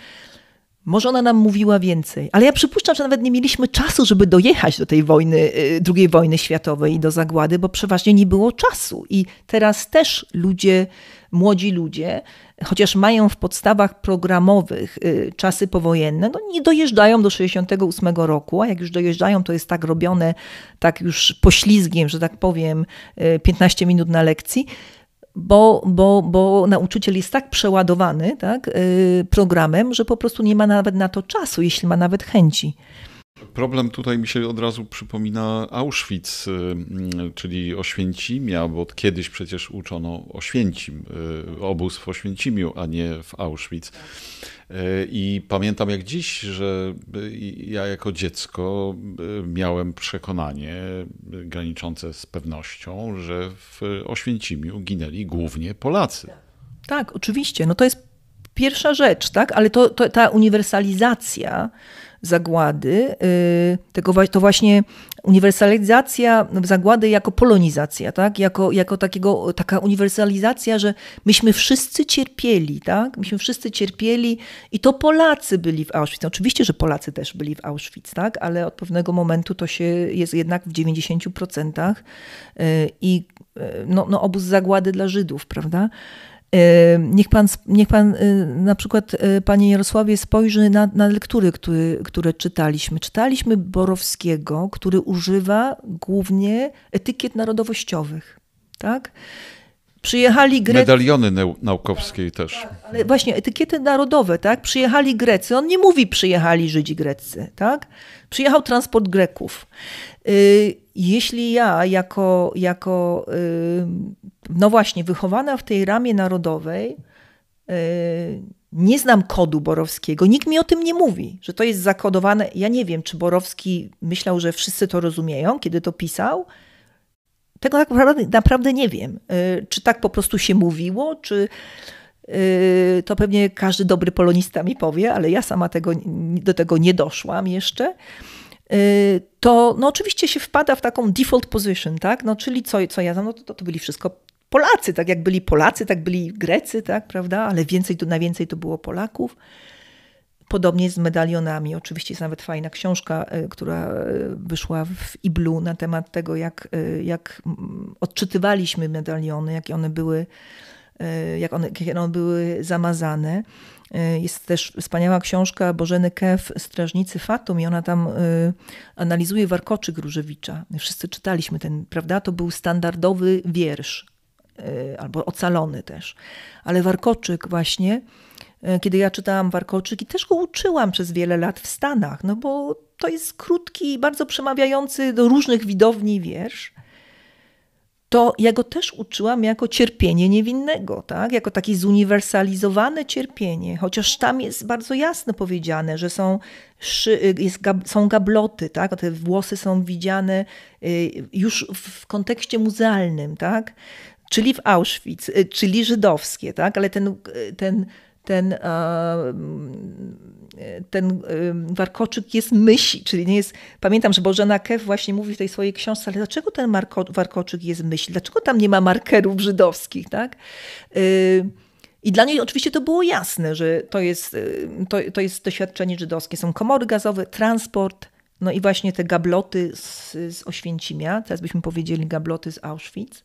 może ona nam mówiła więcej, ale ja przypuszczam, że nawet nie mieliśmy czasu, żeby dojechać do tej wojny, y, II wojny światowej i do zagłady, bo przeważnie nie było czasu. I teraz też ludzie, młodzi ludzie, chociaż mają w podstawach programowych y, czasy powojenne, no nie dojeżdżają do 68 roku, a jak już dojeżdżają, to jest tak robione, tak już poślizgiem, że tak powiem, 15 y, minut na lekcji bo, bo, bo nauczyciel jest tak przeładowany tak, y, programem, że po prostu nie ma nawet na to czasu, jeśli ma nawet chęci. Problem tutaj mi się od razu przypomina Auschwitz, y, czyli Oświęcimia, bo kiedyś przecież uczono Oświęcim, y, obóz w Oświęcimiu, a nie w Auschwitz. Y, I pamiętam jak dziś, że ja jako dziecko miałem przekonanie graniczące z pewnością, że w Oświęcimiu ginęli głównie Polacy. Tak, oczywiście. No to jest pierwsza rzecz, tak? Ale to, to ta uniwersalizacja zagłady, y, tego, to właśnie uniwersalizacja zagłady jako polonizacja, tak? jako, jako takiego, taka uniwersalizacja, że myśmy wszyscy cierpieli, tak? myśmy wszyscy cierpieli i to Polacy byli w Auschwitz. Oczywiście, że Polacy też byli w Auschwitz, tak? ale od pewnego momentu to się jest jednak w 90% y, i y, no, no obóz zagłady dla Żydów, prawda? Niech pan, niech pan y, na przykład, y, panie Jarosławie, spojrzy na, na lektury, które, które czytaliśmy. Czytaliśmy Borowskiego, który używa głównie etykiet narodowościowych. Tak? Przyjechali Grecy. Medaliony naukowskie też. Tak, ale właśnie etykiety narodowe, tak? Przyjechali Grecy. On nie mówi przyjechali Żydzi Grecy, tak? Przyjechał transport Greków. Y, jeśli ja jako, jako no właśnie, wychowana w tej ramie narodowej, nie znam kodu Borowskiego. Nikt mi o tym nie mówi, że to jest zakodowane. Ja nie wiem, czy Borowski myślał, że wszyscy to rozumieją, kiedy to pisał. Tego tak naprawdę, naprawdę nie wiem. Y, czy tak po prostu się mówiło, czy y, to pewnie każdy dobry polonista mi powie, ale ja sama tego, do tego nie doszłam jeszcze. Y, to no oczywiście się wpada w taką default position, tak? No, czyli co, co ja znam, no to, to byli wszystko Polacy, tak jak byli Polacy, tak byli Grecy, tak, prawda? Ale więcej, to najwięcej to było Polaków. Podobnie z medalionami. Oczywiście jest nawet fajna książka, y, która y, wyszła w Iblu na temat tego, jak, jak odczytywaliśmy medaliony, jakie one były, jak one, jak one były zamazane. E, jest też wspaniała książka Bożeny Kew, Strażnicy Fatum i ona tam e, analizuje warkoczyk Różewicza. Wszyscy czytaliśmy ten, prawda? To był standardowy wiersz, e, albo ocalony też. Ale warkoczyk właśnie, kiedy ja czytałam warkoczyk i też go uczyłam przez wiele lat w Stanach, no bo to jest krótki, bardzo przemawiający do różnych widowni wiersz to ja go też uczyłam jako cierpienie niewinnego, tak? jako takie zuniwersalizowane cierpienie, chociaż tam jest bardzo jasno powiedziane, że są, jest, są gabloty, tak? te włosy są widziane y, już w kontekście muzealnym, tak? czyli w Auschwitz, y, czyli żydowskie, tak? ale ten, ten ten, ten warkoczyk jest myśl, czyli nie jest. Pamiętam, że Bożena Kew właśnie mówi w tej swojej książce, ale dlaczego ten marko, warkoczyk jest myśl? Dlaczego tam nie ma markerów żydowskich, tak? Y, I dla niej oczywiście to było jasne, że to jest, y, to, to jest doświadczenie żydowskie. Są komory gazowe, transport, no i właśnie te gabloty z, z Oświęcimia, teraz byśmy powiedzieli gabloty z Auschwitz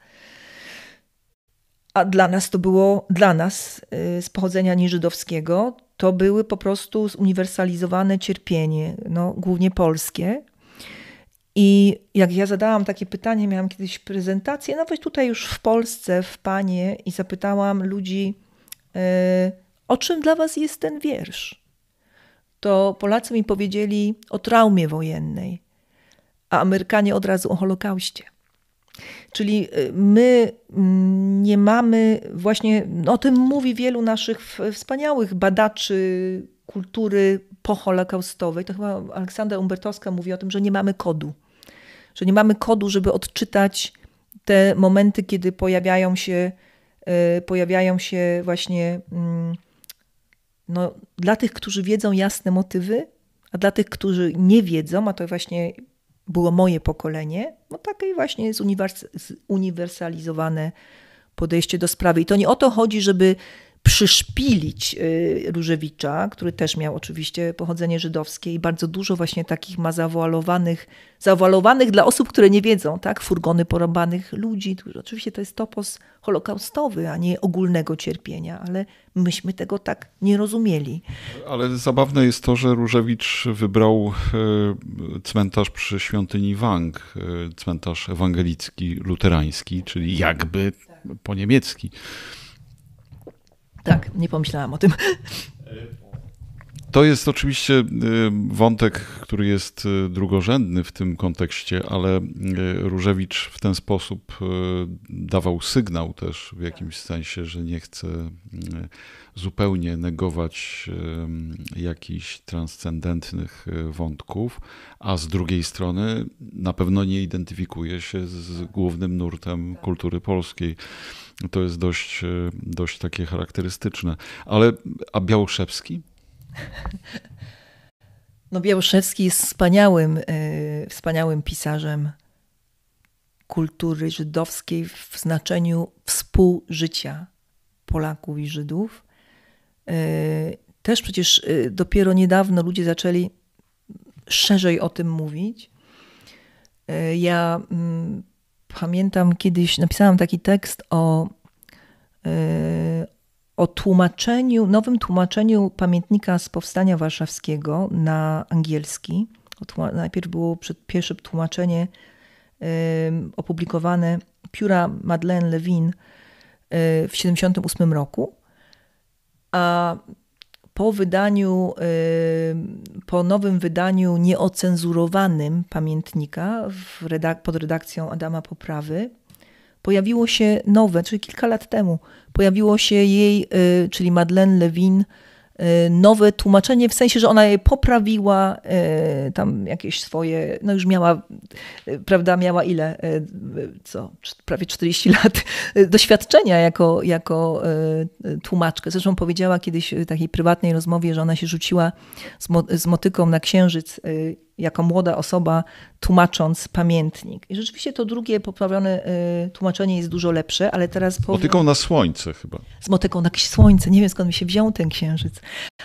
a dla nas to było, dla nas y, z pochodzenia nieżydowskiego, to były po prostu zuniwersalizowane cierpienie, no, głównie polskie. I jak ja zadałam takie pytanie, miałam kiedyś prezentację, nawet tutaj już w Polsce, w Panie, i zapytałam ludzi, y, o czym dla was jest ten wiersz? To Polacy mi powiedzieli o traumie wojennej, a Amerykanie od razu o Holokauście. Czyli y, my mm, nie mamy właśnie, o tym mówi wielu naszych wspaniałych badaczy kultury poholokaustowej. To chyba Aleksandra Umbertowska mówi o tym, że nie mamy kodu. Że nie mamy kodu, żeby odczytać te momenty, kiedy pojawiają się, y, pojawiają się właśnie mm, no, dla tych, którzy wiedzą jasne motywy, a dla tych, którzy nie wiedzą, a to właśnie było moje pokolenie, no takie właśnie zuniwersalizowane podejście do sprawy. I to nie o to chodzi, żeby przyszpilić y, Różewicza, który też miał oczywiście pochodzenie żydowskie i bardzo dużo właśnie takich ma zawoalowanych, zawoalowanych dla osób, które nie wiedzą, tak, furgony porąbanych ludzi. Oczywiście to jest topos holokaustowy, a nie ogólnego cierpienia, ale myśmy tego tak nie rozumieli. Ale zabawne jest to, że Różewicz wybrał e, cmentarz przy świątyni Wang, e, cmentarz ewangelicki, luterański, czyli jakby po niemiecki. Tak, nie pomyślałam o tym. To jest oczywiście y, wątek, który jest y, drugorzędny w tym kontekście, ale y, Różewicz w ten sposób dawał sygnał też w jakimś sensie, że nie chce zupełnie negować jakichś transcendentnych wątków, a z drugiej strony na pewno nie identyfikuje się z głównym nurtem kultury polskiej. To jest dość, dość takie charakterystyczne. Ale a Białoszewski? No Białoszewski jest wspaniałym, yy, wspaniałym pisarzem kultury żydowskiej w znaczeniu współżycia Polaków i Żydów. Yy, też przecież yy, dopiero niedawno ludzie zaczęli szerzej o tym mówić. Ja mm, pamiętam kiedyś, napisałam taki tekst o, o tłumaczeniu, nowym tłumaczeniu pamiętnika z Powstania Warszawskiego na angielski. Najpierw było pierwsze tłumaczenie opublikowane pióra Madeleine Levin y, w 1978 roku, a po wydaniu, po nowym wydaniu nieocenzurowanym pamiętnika redak pod redakcją Adama Poprawy, pojawiło się nowe, czyli kilka lat temu, pojawiło się jej, y, czyli Madeleine Levin, y, nowe tłumaczenie, w sensie, że ona je poprawiła, y, tam jakieś swoje, no już miała, prawda, miała ile, co, prawie 40 lat doświadczenia jako, jako tłumaczkę. Zresztą powiedziała kiedyś w takiej prywatnej rozmowie, że ona się rzuciła z, motyką na księżyc jako młoda osoba, tłumacząc pamiętnik. I rzeczywiście to drugie poprawione y, tłumaczenie jest dużo lepsze, ale teraz... Z motyką na słońce chyba. Z motyką na słońce. Nie wiem skąd mi się wziął ten księżyc.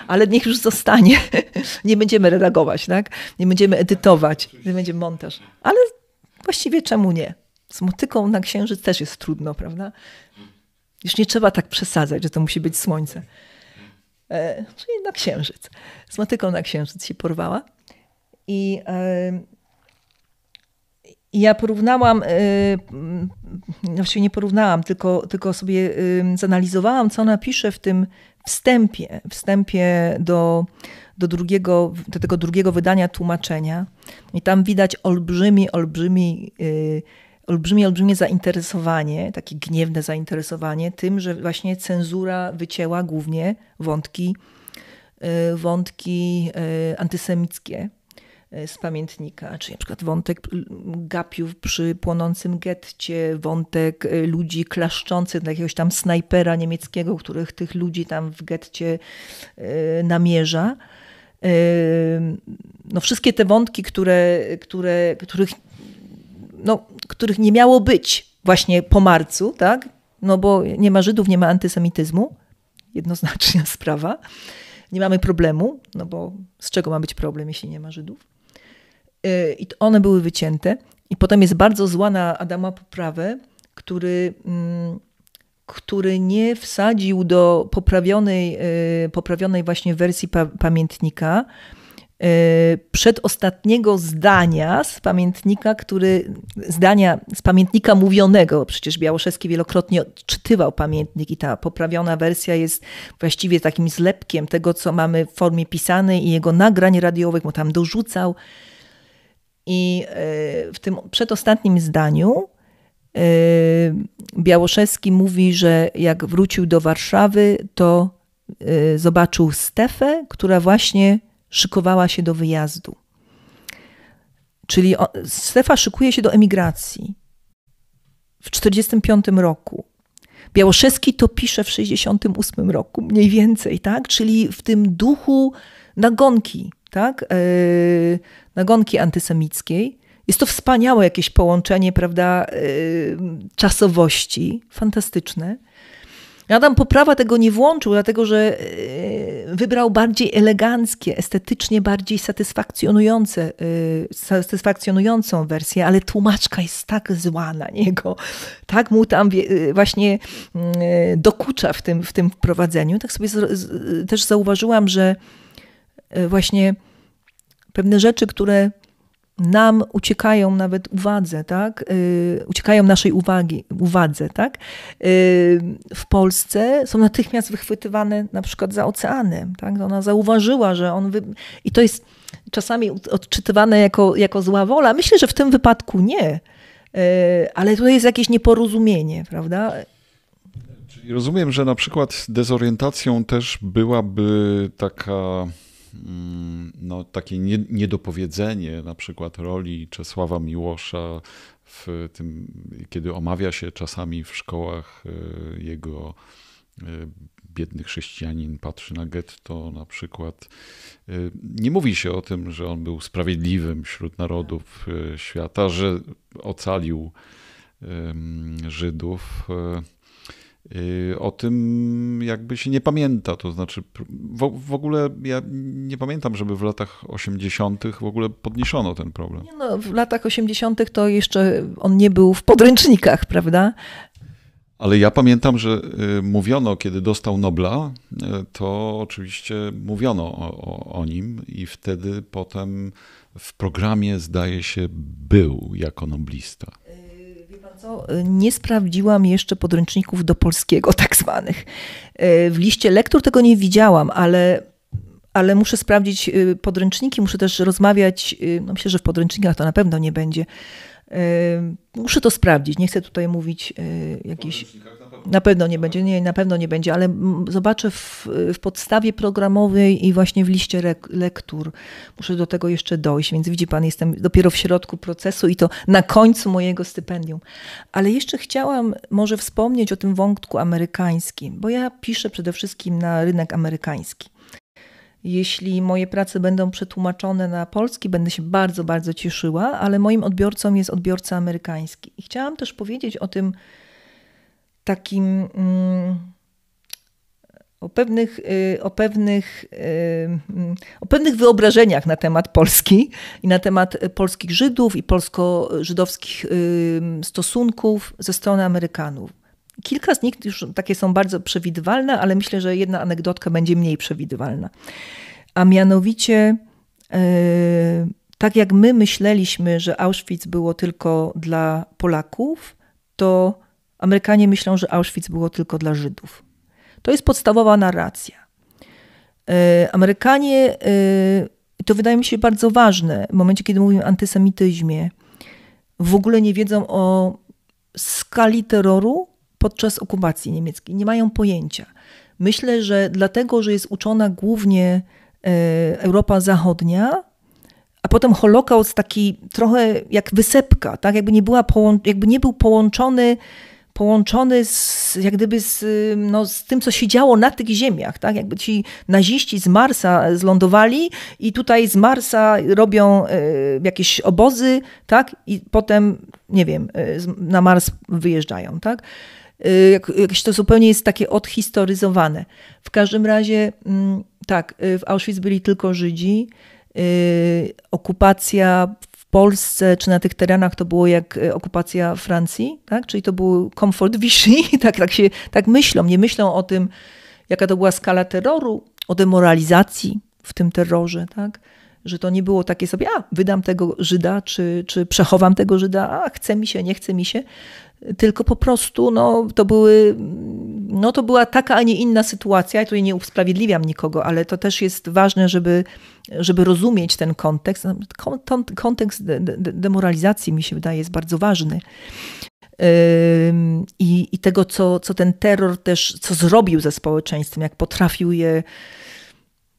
Ale niech już zostanie. nie będziemy redagować, tak? Nie będziemy edytować. Nie będzie montaż. Ale właściwie czemu nie? Z motyką na księżyc też jest trudno, prawda? Już nie trzeba tak przesadzać, że to musi być słońce. E, czyli na księżyc. Z motyką na księżyc się porwała. I ja porównałam, właściwie nie porównałam, tylko, tylko sobie zanalizowałam, co ona pisze w tym wstępie, wstępie do, do, drugiego, do tego drugiego wydania tłumaczenia. I tam widać olbrzymi, olbrzymi, y, olbrzymie, olbrzymie zainteresowanie, takie gniewne zainteresowanie tym, że właśnie cenzura wycięła głównie wątki, y, wątki antysemickie E, z pamiętnika, czyli na przykład wątek gapiów przy płonącym getcie, wątek e, ludzi klaszczących na jakiegoś tam snajpera niemieckiego, których tych ludzi tam w getcie e, namierza. No wszystkie te wątki, które, które, których, no, których nie miało być właśnie po marcu, tak? no bo nie ma Żydów, nie ma antysemityzmu, jednoznaczna sprawa. Nie mamy problemu, no bo z czego ma być problem, jeśli nie ma Żydów? I one były wycięte. I potem jest bardzo zła na Adama poprawę, który, mm, który nie wsadził do poprawionej, y, poprawionej właśnie wersji pa pamiętnika y, przedostatniego zdania z pamiętnika, który, zdania z pamiętnika mówionego, przecież Białoszewski wielokrotnie odczytywał pamiętnik i ta poprawiona wersja jest właściwie takim zlepkiem tego, co mamy w formie pisanej i jego nagrań radiowych, bo tam dorzucał i e, w tym przedostatnim zdaniu e, Białoszewski mówi, że jak wrócił do Warszawy, to e, zobaczył Stefę, która właśnie szykowała się do wyjazdu. Czyli Stefa szykuje się do emigracji w 1945 roku. Białoszewski to pisze w 1968 roku, mniej więcej, tak? Czyli w tym duchu nagonki, tak? Yy, nagonki antysemickiej. Jest to wspaniałe jakieś połączenie, prawda, yy, czasowości, fantastyczne. Adam Poprawa tego nie włączył, dlatego że yy, wybrał bardziej eleganckie, estetycznie bardziej satysfakcjonujące, satysfakcjonującą wersję, ale tłumaczka jest tak zła na niego, tak mu tam właśnie dokucza w tym, w tym wprowadzeniu. Tak sobie też zauważyłam, że właśnie pewne rzeczy, które nam uciekają nawet uwadze, tak? Yy, uciekają naszej uwagi, uwadze, tak? Yy, w Polsce są natychmiast wychwytywane na przykład za oceanem, tak? Ona zauważyła, że on... Wy... I to jest czasami odczytywane jako, jako zła wola. Myślę, że w tym wypadku nie. Ale tutaj jest jakieś nieporozumienie, prawda? Czyli rozumiem, że na przykład dezorientacją też byłaby taka no, takie niedopowiedzenie na przykład roli Czesława Miłosza w tym, kiedy omawia się czasami w szkołach e, jego e, biedny chrześcijanin patrzy na getto na przykład. E, nie mówi się o tym, że on był sprawiedliwym wśród narodów świata, że ocalił Żydów. Y, o tym jakby się nie pamięta. To znaczy, w, w, ogóle ja nie pamiętam, żeby w latach 80. w ogóle podniesiono ten problem. No, w latach 80. to jeszcze on nie był w podręcznikach, prawda? Ale ja pamiętam, że y, mówiono, kiedy dostał Nobla, y, to oczywiście mówiono o, o, o nim, i wtedy potem w programie, zdaje się, był jako noblista co, nie sprawdziłam jeszcze podręczników do polskiego, tak zwanych. E, w liście lektur tego nie widziałam, ale, ale muszę sprawdzić e, podręczniki, muszę też rozmawiać. No myślę, że w podręcznikach to na pewno nie będzie. Muszę to sprawdzić. Nie chcę tutaj mówić jakiś. Na pewno nie będzie, nie, na pewno nie będzie, ale zobaczę w, w podstawie programowej i właśnie w liście lektur. Muszę do tego jeszcze dojść, więc widzi Pan, jestem dopiero w środku procesu i to na końcu mojego stypendium. Ale jeszcze chciałam może wspomnieć o tym wątku amerykańskim, bo ja piszę przede wszystkim na rynek amerykański. Jeśli moje prace będą przetłumaczone na polski, będę się bardzo, bardzo cieszyła, ale moim odbiorcą jest odbiorca amerykański. I chciałam też powiedzieć o tym, takim mm, o pewnych, y, o, pewnych, y, o pewnych wyobrażeniach na temat Polski i na temat polskich Żydów i polsko-żydowskich y, stosunków ze strony Amerykanów. Kilka z nich już takie są bardzo przewidywalne, ale myślę, że jedna anegdotka będzie mniej przewidywalna. A mianowicie, tak jak my myśleliśmy, że Auschwitz było tylko dla Polaków, to Amerykanie myślą, że Auschwitz było tylko dla Żydów. To jest podstawowa narracja. E, Amerykanie, e, to wydaje mi się bardzo ważne, w momencie, kiedy mówimy o antysemityzmie, w ogóle nie wiedzą o skali terroru podczas okupacji niemieckiej. Nie mają pojęcia. Myślę, że dlatego, że jest uczona głównie e, Europa Zachodnia, a potem Holokaust taki trochę jak wysepka, tak? jakby, nie była jakby nie był połączony połączony z, jak gdyby z, no, z tym, co się działo na tych ziemiach. Tak? Jakby ci naziści z Marsa zlądowali i tutaj z Marsa robią y, jakieś obozy tak? i potem, nie wiem, y, na Mars wyjeżdżają. Tak? Y, jakieś to zupełnie jest takie odhistoryzowane. W każdym razie, mm, tak, w Auschwitz byli tylko Żydzi. Okupacja Polsce czy na tych terenach to było jak e, okupacja Francji, tak? czyli to był komfort Vichy, tak, tak, się, tak myślą, nie myślą o tym, jaka to była skala terroru, o demoralizacji w tym terrorze, tak? że to nie było takie sobie, a wydam tego Żyda, czy, czy przechowam tego Żyda, a chce mi się, nie chce mi się, tylko po prostu no, to, były, no, to była taka, a nie inna sytuacja. Ja tutaj nie usprawiedliwiam nikogo, ale to też jest ważne, żeby, żeby rozumieć ten kontekst. Kontekst demoralizacji mi się wydaje jest bardzo ważny. I, i tego, co, co ten terror też, co zrobił ze społeczeństwem, jak potrafił je,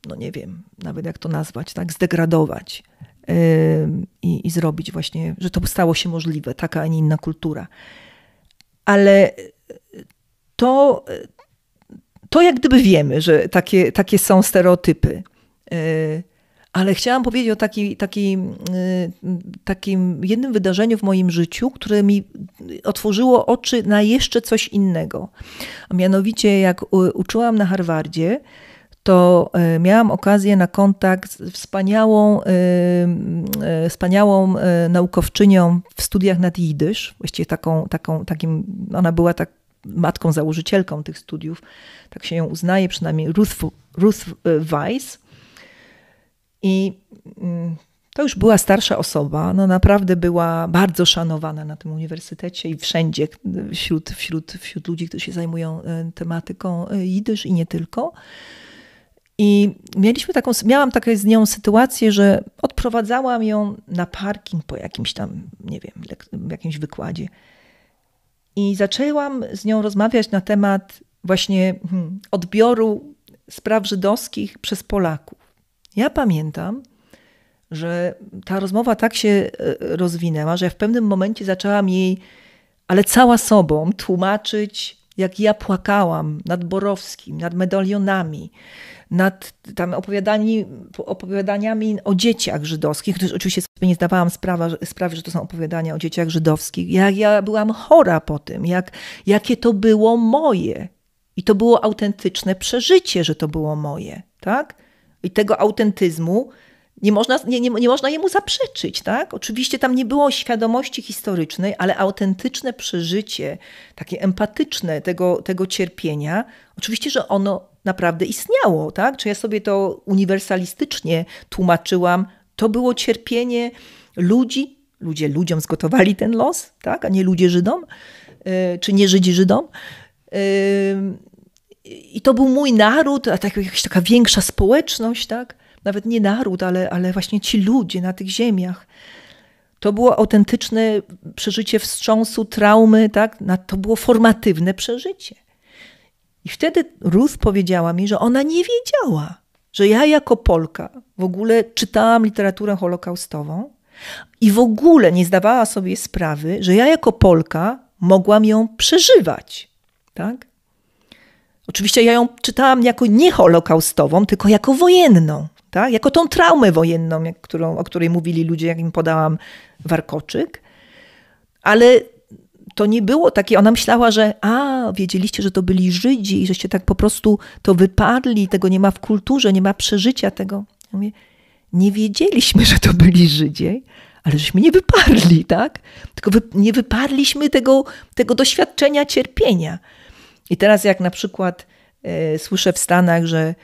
no nie wiem, nawet jak to nazwać, tak, zdegradować. I, i zrobić właśnie, że to stało się możliwe, taka, a nie inna kultura ale to, to jak gdyby wiemy, że takie, takie są stereotypy. E, ale chciałam powiedzieć o taki, taki, e, takim jednym wydarzeniu w moim życiu, które mi otworzyło oczy na jeszcze coś innego. A mianowicie, jak uczyłam na Harvardzie, to e, miałam okazję na kontakt z wspaniałą, wspaniałą naukowczynią w studiach nad jidysz, właściwie taką, taką, takim, ona była tak matką założycielką tych studiów, tak się ją uznaje, przynajmniej Ruth, Ruth e, Weiss. I mm, To już była starsza osoba, no naprawdę była bardzo szanowana na tym uniwersytecie i wszędzie wśród, wśród, wśród ludzi, którzy się zajmują e, tematyką e, jidysz i nie tylko. I mieliśmy taką, miałam taką z nią sytuację, że odprowadzałam ją na parking po jakimś tam, nie wiem, jakimś wykładzie. I zaczęłam z nią rozmawiać na temat właśnie hmm, odbioru spraw żydowskich przez Polaków. Ja pamiętam, że ta rozmowa tak się e, rozwinęła, że w pewnym momencie zaczęłam jej, ale cała sobą, tłumaczyć, jak ja płakałam nad Borowskim, nad medalionami, nad tam opowiadani, opowiadaniami o dzieciach żydowskich, gdyż oczywiście sobie nie zdawałam sprawa, sprawy, że to są opowiadania o dzieciach żydowskich. Jak ja byłam chora po tym, jak, jakie to było moje. I to było autentyczne przeżycie, że to było moje, tak? I tego autentyzmu nie można, nie, nie, nie można jemu zaprzeczyć, tak? Oczywiście tam nie było świadomości historycznej, ale autentyczne przeżycie, takie empatyczne tego, tego cierpienia, oczywiście, że ono naprawdę istniało, tak? Czy ja sobie to uniwersalistycznie tłumaczyłam, to było cierpienie ludzi, ludzie ludziom zgotowali ten los, tak? A nie ludzie Żydom, yy, czy nie Żydzi Żydom. Yy, I to był mój naród, a tak, jakaś taka większa społeczność, tak? nawet nie naród, ale, ale właśnie ci ludzie na tych ziemiach. To było autentyczne przeżycie wstrząsu, traumy, tak? to było formatywne przeżycie. I wtedy Ruth powiedziała mi, że ona nie wiedziała, że ja jako Polka w ogóle czytałam literaturę holokaustową i w ogóle nie zdawała sobie sprawy, że ja jako Polka mogłam ją przeżywać. Tak? Oczywiście ja ją czytałam jako nie holokaustową, tylko jako wojenną tak? jako tą traumę wojenną, którą, o której mówili ludzie, jak im podałam warkoczyk. Ale to nie było takie, ona myślała, że a, wiedzieliście, że to byli Żydzi i żeście tak po prostu to wypadli, tego nie ma w kulturze, nie ma przeżycia tego. Ja mówię, nie wiedzieliśmy, że to byli Żydzie, ale żeśmy nie wyparli, tak? Tylko wy, nie wyparliśmy tego, tego doświadczenia cierpienia. I teraz jak na przykład e, słyszę w Stanach, że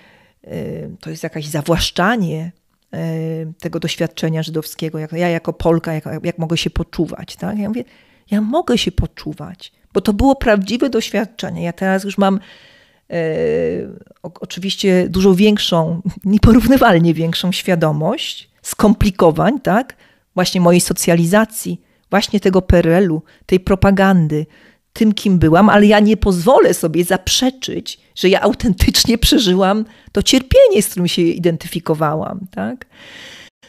Y, to jest jakieś zawłaszczanie y, tego doświadczenia żydowskiego. Jak, ja jako Polka, jak, jak mogę się poczuwać? Tak? Ja mówię, ja mogę się poczuwać, bo to było prawdziwe doświadczenie. Ja teraz już mam e, oczywiście dużo większą, nieporównywalnie większą świadomość skomplikowań, tak? Właśnie mojej socjalizacji, właśnie tego PRL-u, tej propagandy, tym, kim byłam, ale ja nie pozwolę sobie zaprzeczyć, że ja autentycznie przeżyłam to cierpienie, z którym się identyfikowałam. Tak?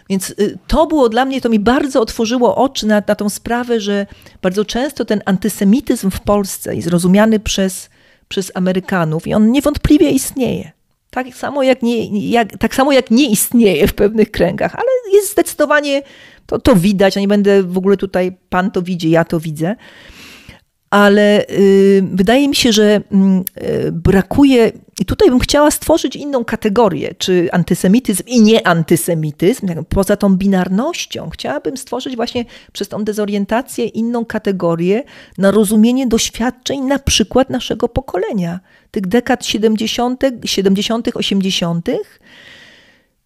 Więc y, to było dla mnie, to mi bardzo otworzyło oczy na, na tą sprawę, że bardzo często ten antysemityzm w Polsce jest rozumiany przez, przez Amerykanów i on niewątpliwie istnieje. Tak samo jak, nie, jak, tak samo jak nie istnieje w pewnych kręgach, ale jest zdecydowanie, to, to widać, ja nie będę w ogóle tutaj, pan to widzi, ja to widzę ale y, wydaje mi się, że mm, y, brakuje, i tutaj bym chciała stworzyć inną kategorię, czy antysemityzm i nieantysemityzm, poza tą binarnością. Chciałabym stworzyć właśnie przez tą dezorientację inną kategorię na rozumienie doświadczeń na przykład naszego pokolenia, tych dekad 70., 70., 80.,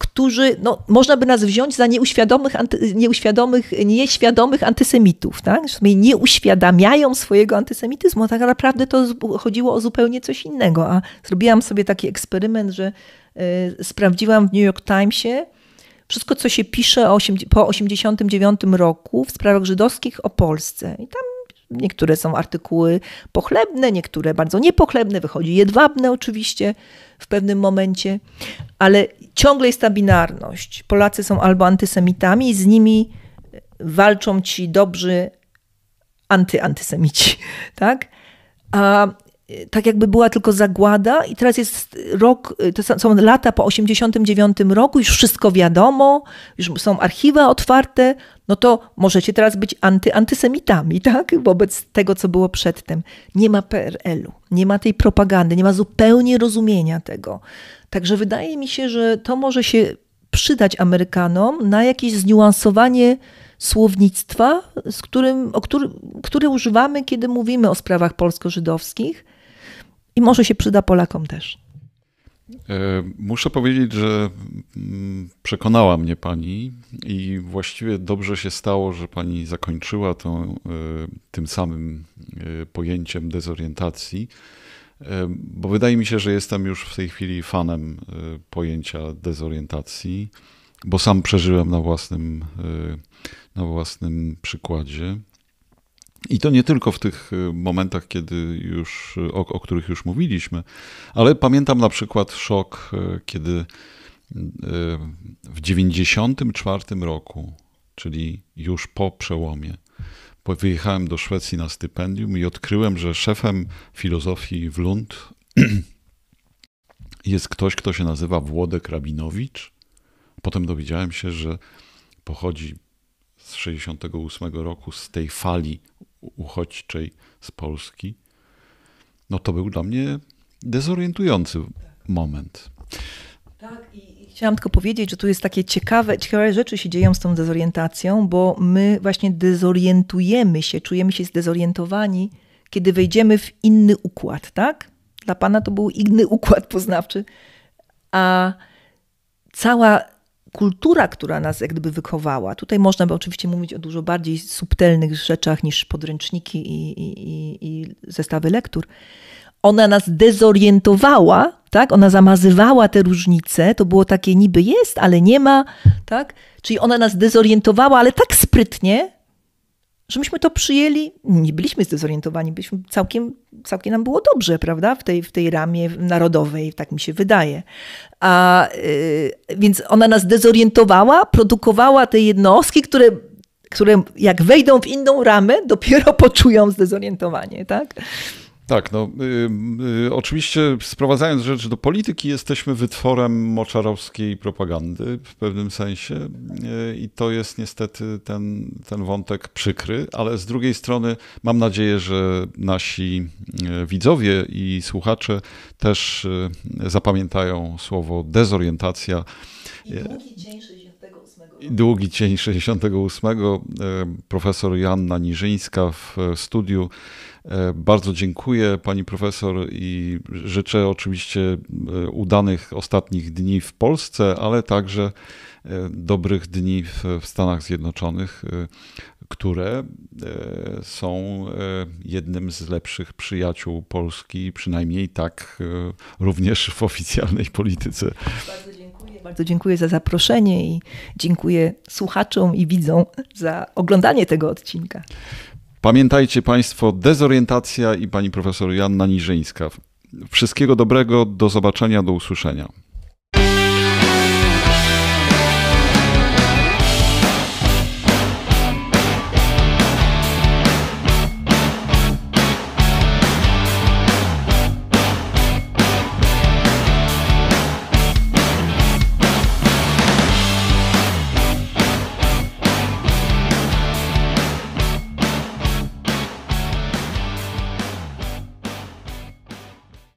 którzy, no, można by nas wziąć za nieuświadomych, anty, nieuświadomych, nieświadomych antysemitów, tak? nie uświadamiają swojego antysemityzmu, tak naprawdę to chodziło o zupełnie coś innego. A zrobiłam sobie taki eksperyment, że y, sprawdziłam w New York Timesie wszystko, co się pisze o, po 89 roku w sprawach żydowskich o Polsce. I tam niektóre są artykuły pochlebne, niektóre bardzo niepochlebne, wychodzi jedwabne oczywiście w pewnym momencie, ale ciągle jest ta binarność. Polacy są albo antysemitami i z nimi walczą ci dobrzy antyantysemici, tak? A tak jakby była tylko zagłada i teraz jest rok, to są lata po 89 roku, już wszystko wiadomo, już są archiwa otwarte, no to możecie teraz być anty, antysemitami, tak? Wobec tego, co było przedtem. Nie ma PRL-u, nie ma tej propagandy, nie ma zupełnie rozumienia tego. Także wydaje mi się, że to może się przydać Amerykanom na jakieś zniuansowanie słownictwa, z którym, o który, które używamy, kiedy mówimy o sprawach polsko-żydowskich i może się przyda Polakom też. E, muszę powiedzieć, że mm, przekonała mnie pani i właściwie dobrze się stało, że pani zakończyła to e, tym samym e, pojęciem dezorientacji, bo wydaje mi się, że jestem już w tej chwili fanem pojęcia dezorientacji, bo sam przeżyłem na własnym, na własnym przykładzie. I to nie tylko w tych y, momentach, kiedy już, o, o, których już mówiliśmy, ale pamiętam na przykład szok, y, kiedy y, w 1994 roku, czyli już po przełomie, wyjechałem do Szwecji na stypendium i odkryłem, że szefem filozofii w Lund jest ktoś, kto się nazywa Włodek Rabinowicz. Potem dowiedziałem się, że pochodzi z 68 roku, z tej fali uchodźczej z Polski, no to był dla mnie dezorientujący moment. Tak, i chciałam tylko powiedzieć, że tu jest takie ciekawe, ciekawe rzeczy się dzieją z tą dezorientacją, bo my właśnie dezorientujemy się, czujemy się zdezorientowani, kiedy wejdziemy w inny układ, tak? Dla Pana to był inny układ poznawczy, a cała kultura, która nas jak gdyby wychowała, tutaj można by oczywiście mówić o dużo bardziej subtelnych rzeczach niż podręczniki i, i, i zestawy lektur, ona nas dezorientowała, tak? Ona zamazywała te różnice, to było takie niby jest, ale nie ma, tak? Czyli ona nas dezorientowała, ale tak sprytnie, że myśmy to przyjęli, nie byliśmy zdezorientowani, byliśmy całkiem, całkiem nam było dobrze, prawda, w tej, w tej ramie narodowej, tak mi się wydaje. A, yy, więc ona nas dezorientowała, produkowała te jednostki, które, które jak wejdą w inną ramę, dopiero poczują zdezorientowanie, tak? Tak, no y, y, oczywiście sprowadzając rzecz do polityki, jesteśmy wytworem moczarowskiej propagandy w pewnym sensie y, i to jest niestety ten, ten wątek przykry, ale z drugiej strony mam nadzieję, że nasi y, widzowie i słuchacze też y, zapamiętają słowo dezorientacja. I długi dzień 68. Długi dzień 68. Profesor Joanna Niżyńska w studiu bardzo dziękuję pani profesor i życzę oczywiście e, udanych ostatnich dni w Polsce, ale także e, dobrych dni w Stanach Zjednoczonych, które są jednym z lepszych przyjaciół Polski, przynajmniej tak również w oficjalnej polityce. Bardzo dziękuję. Bardzo dziękuję za zaproszenie i dziękuję słuchaczom i widzom za oglądanie tego odcinka. Pamiętajcie Państwo, dezorientacja i pani profesor Janna Niżyńska. Wszystkiego dobrego, do zobaczenia, do usłyszenia.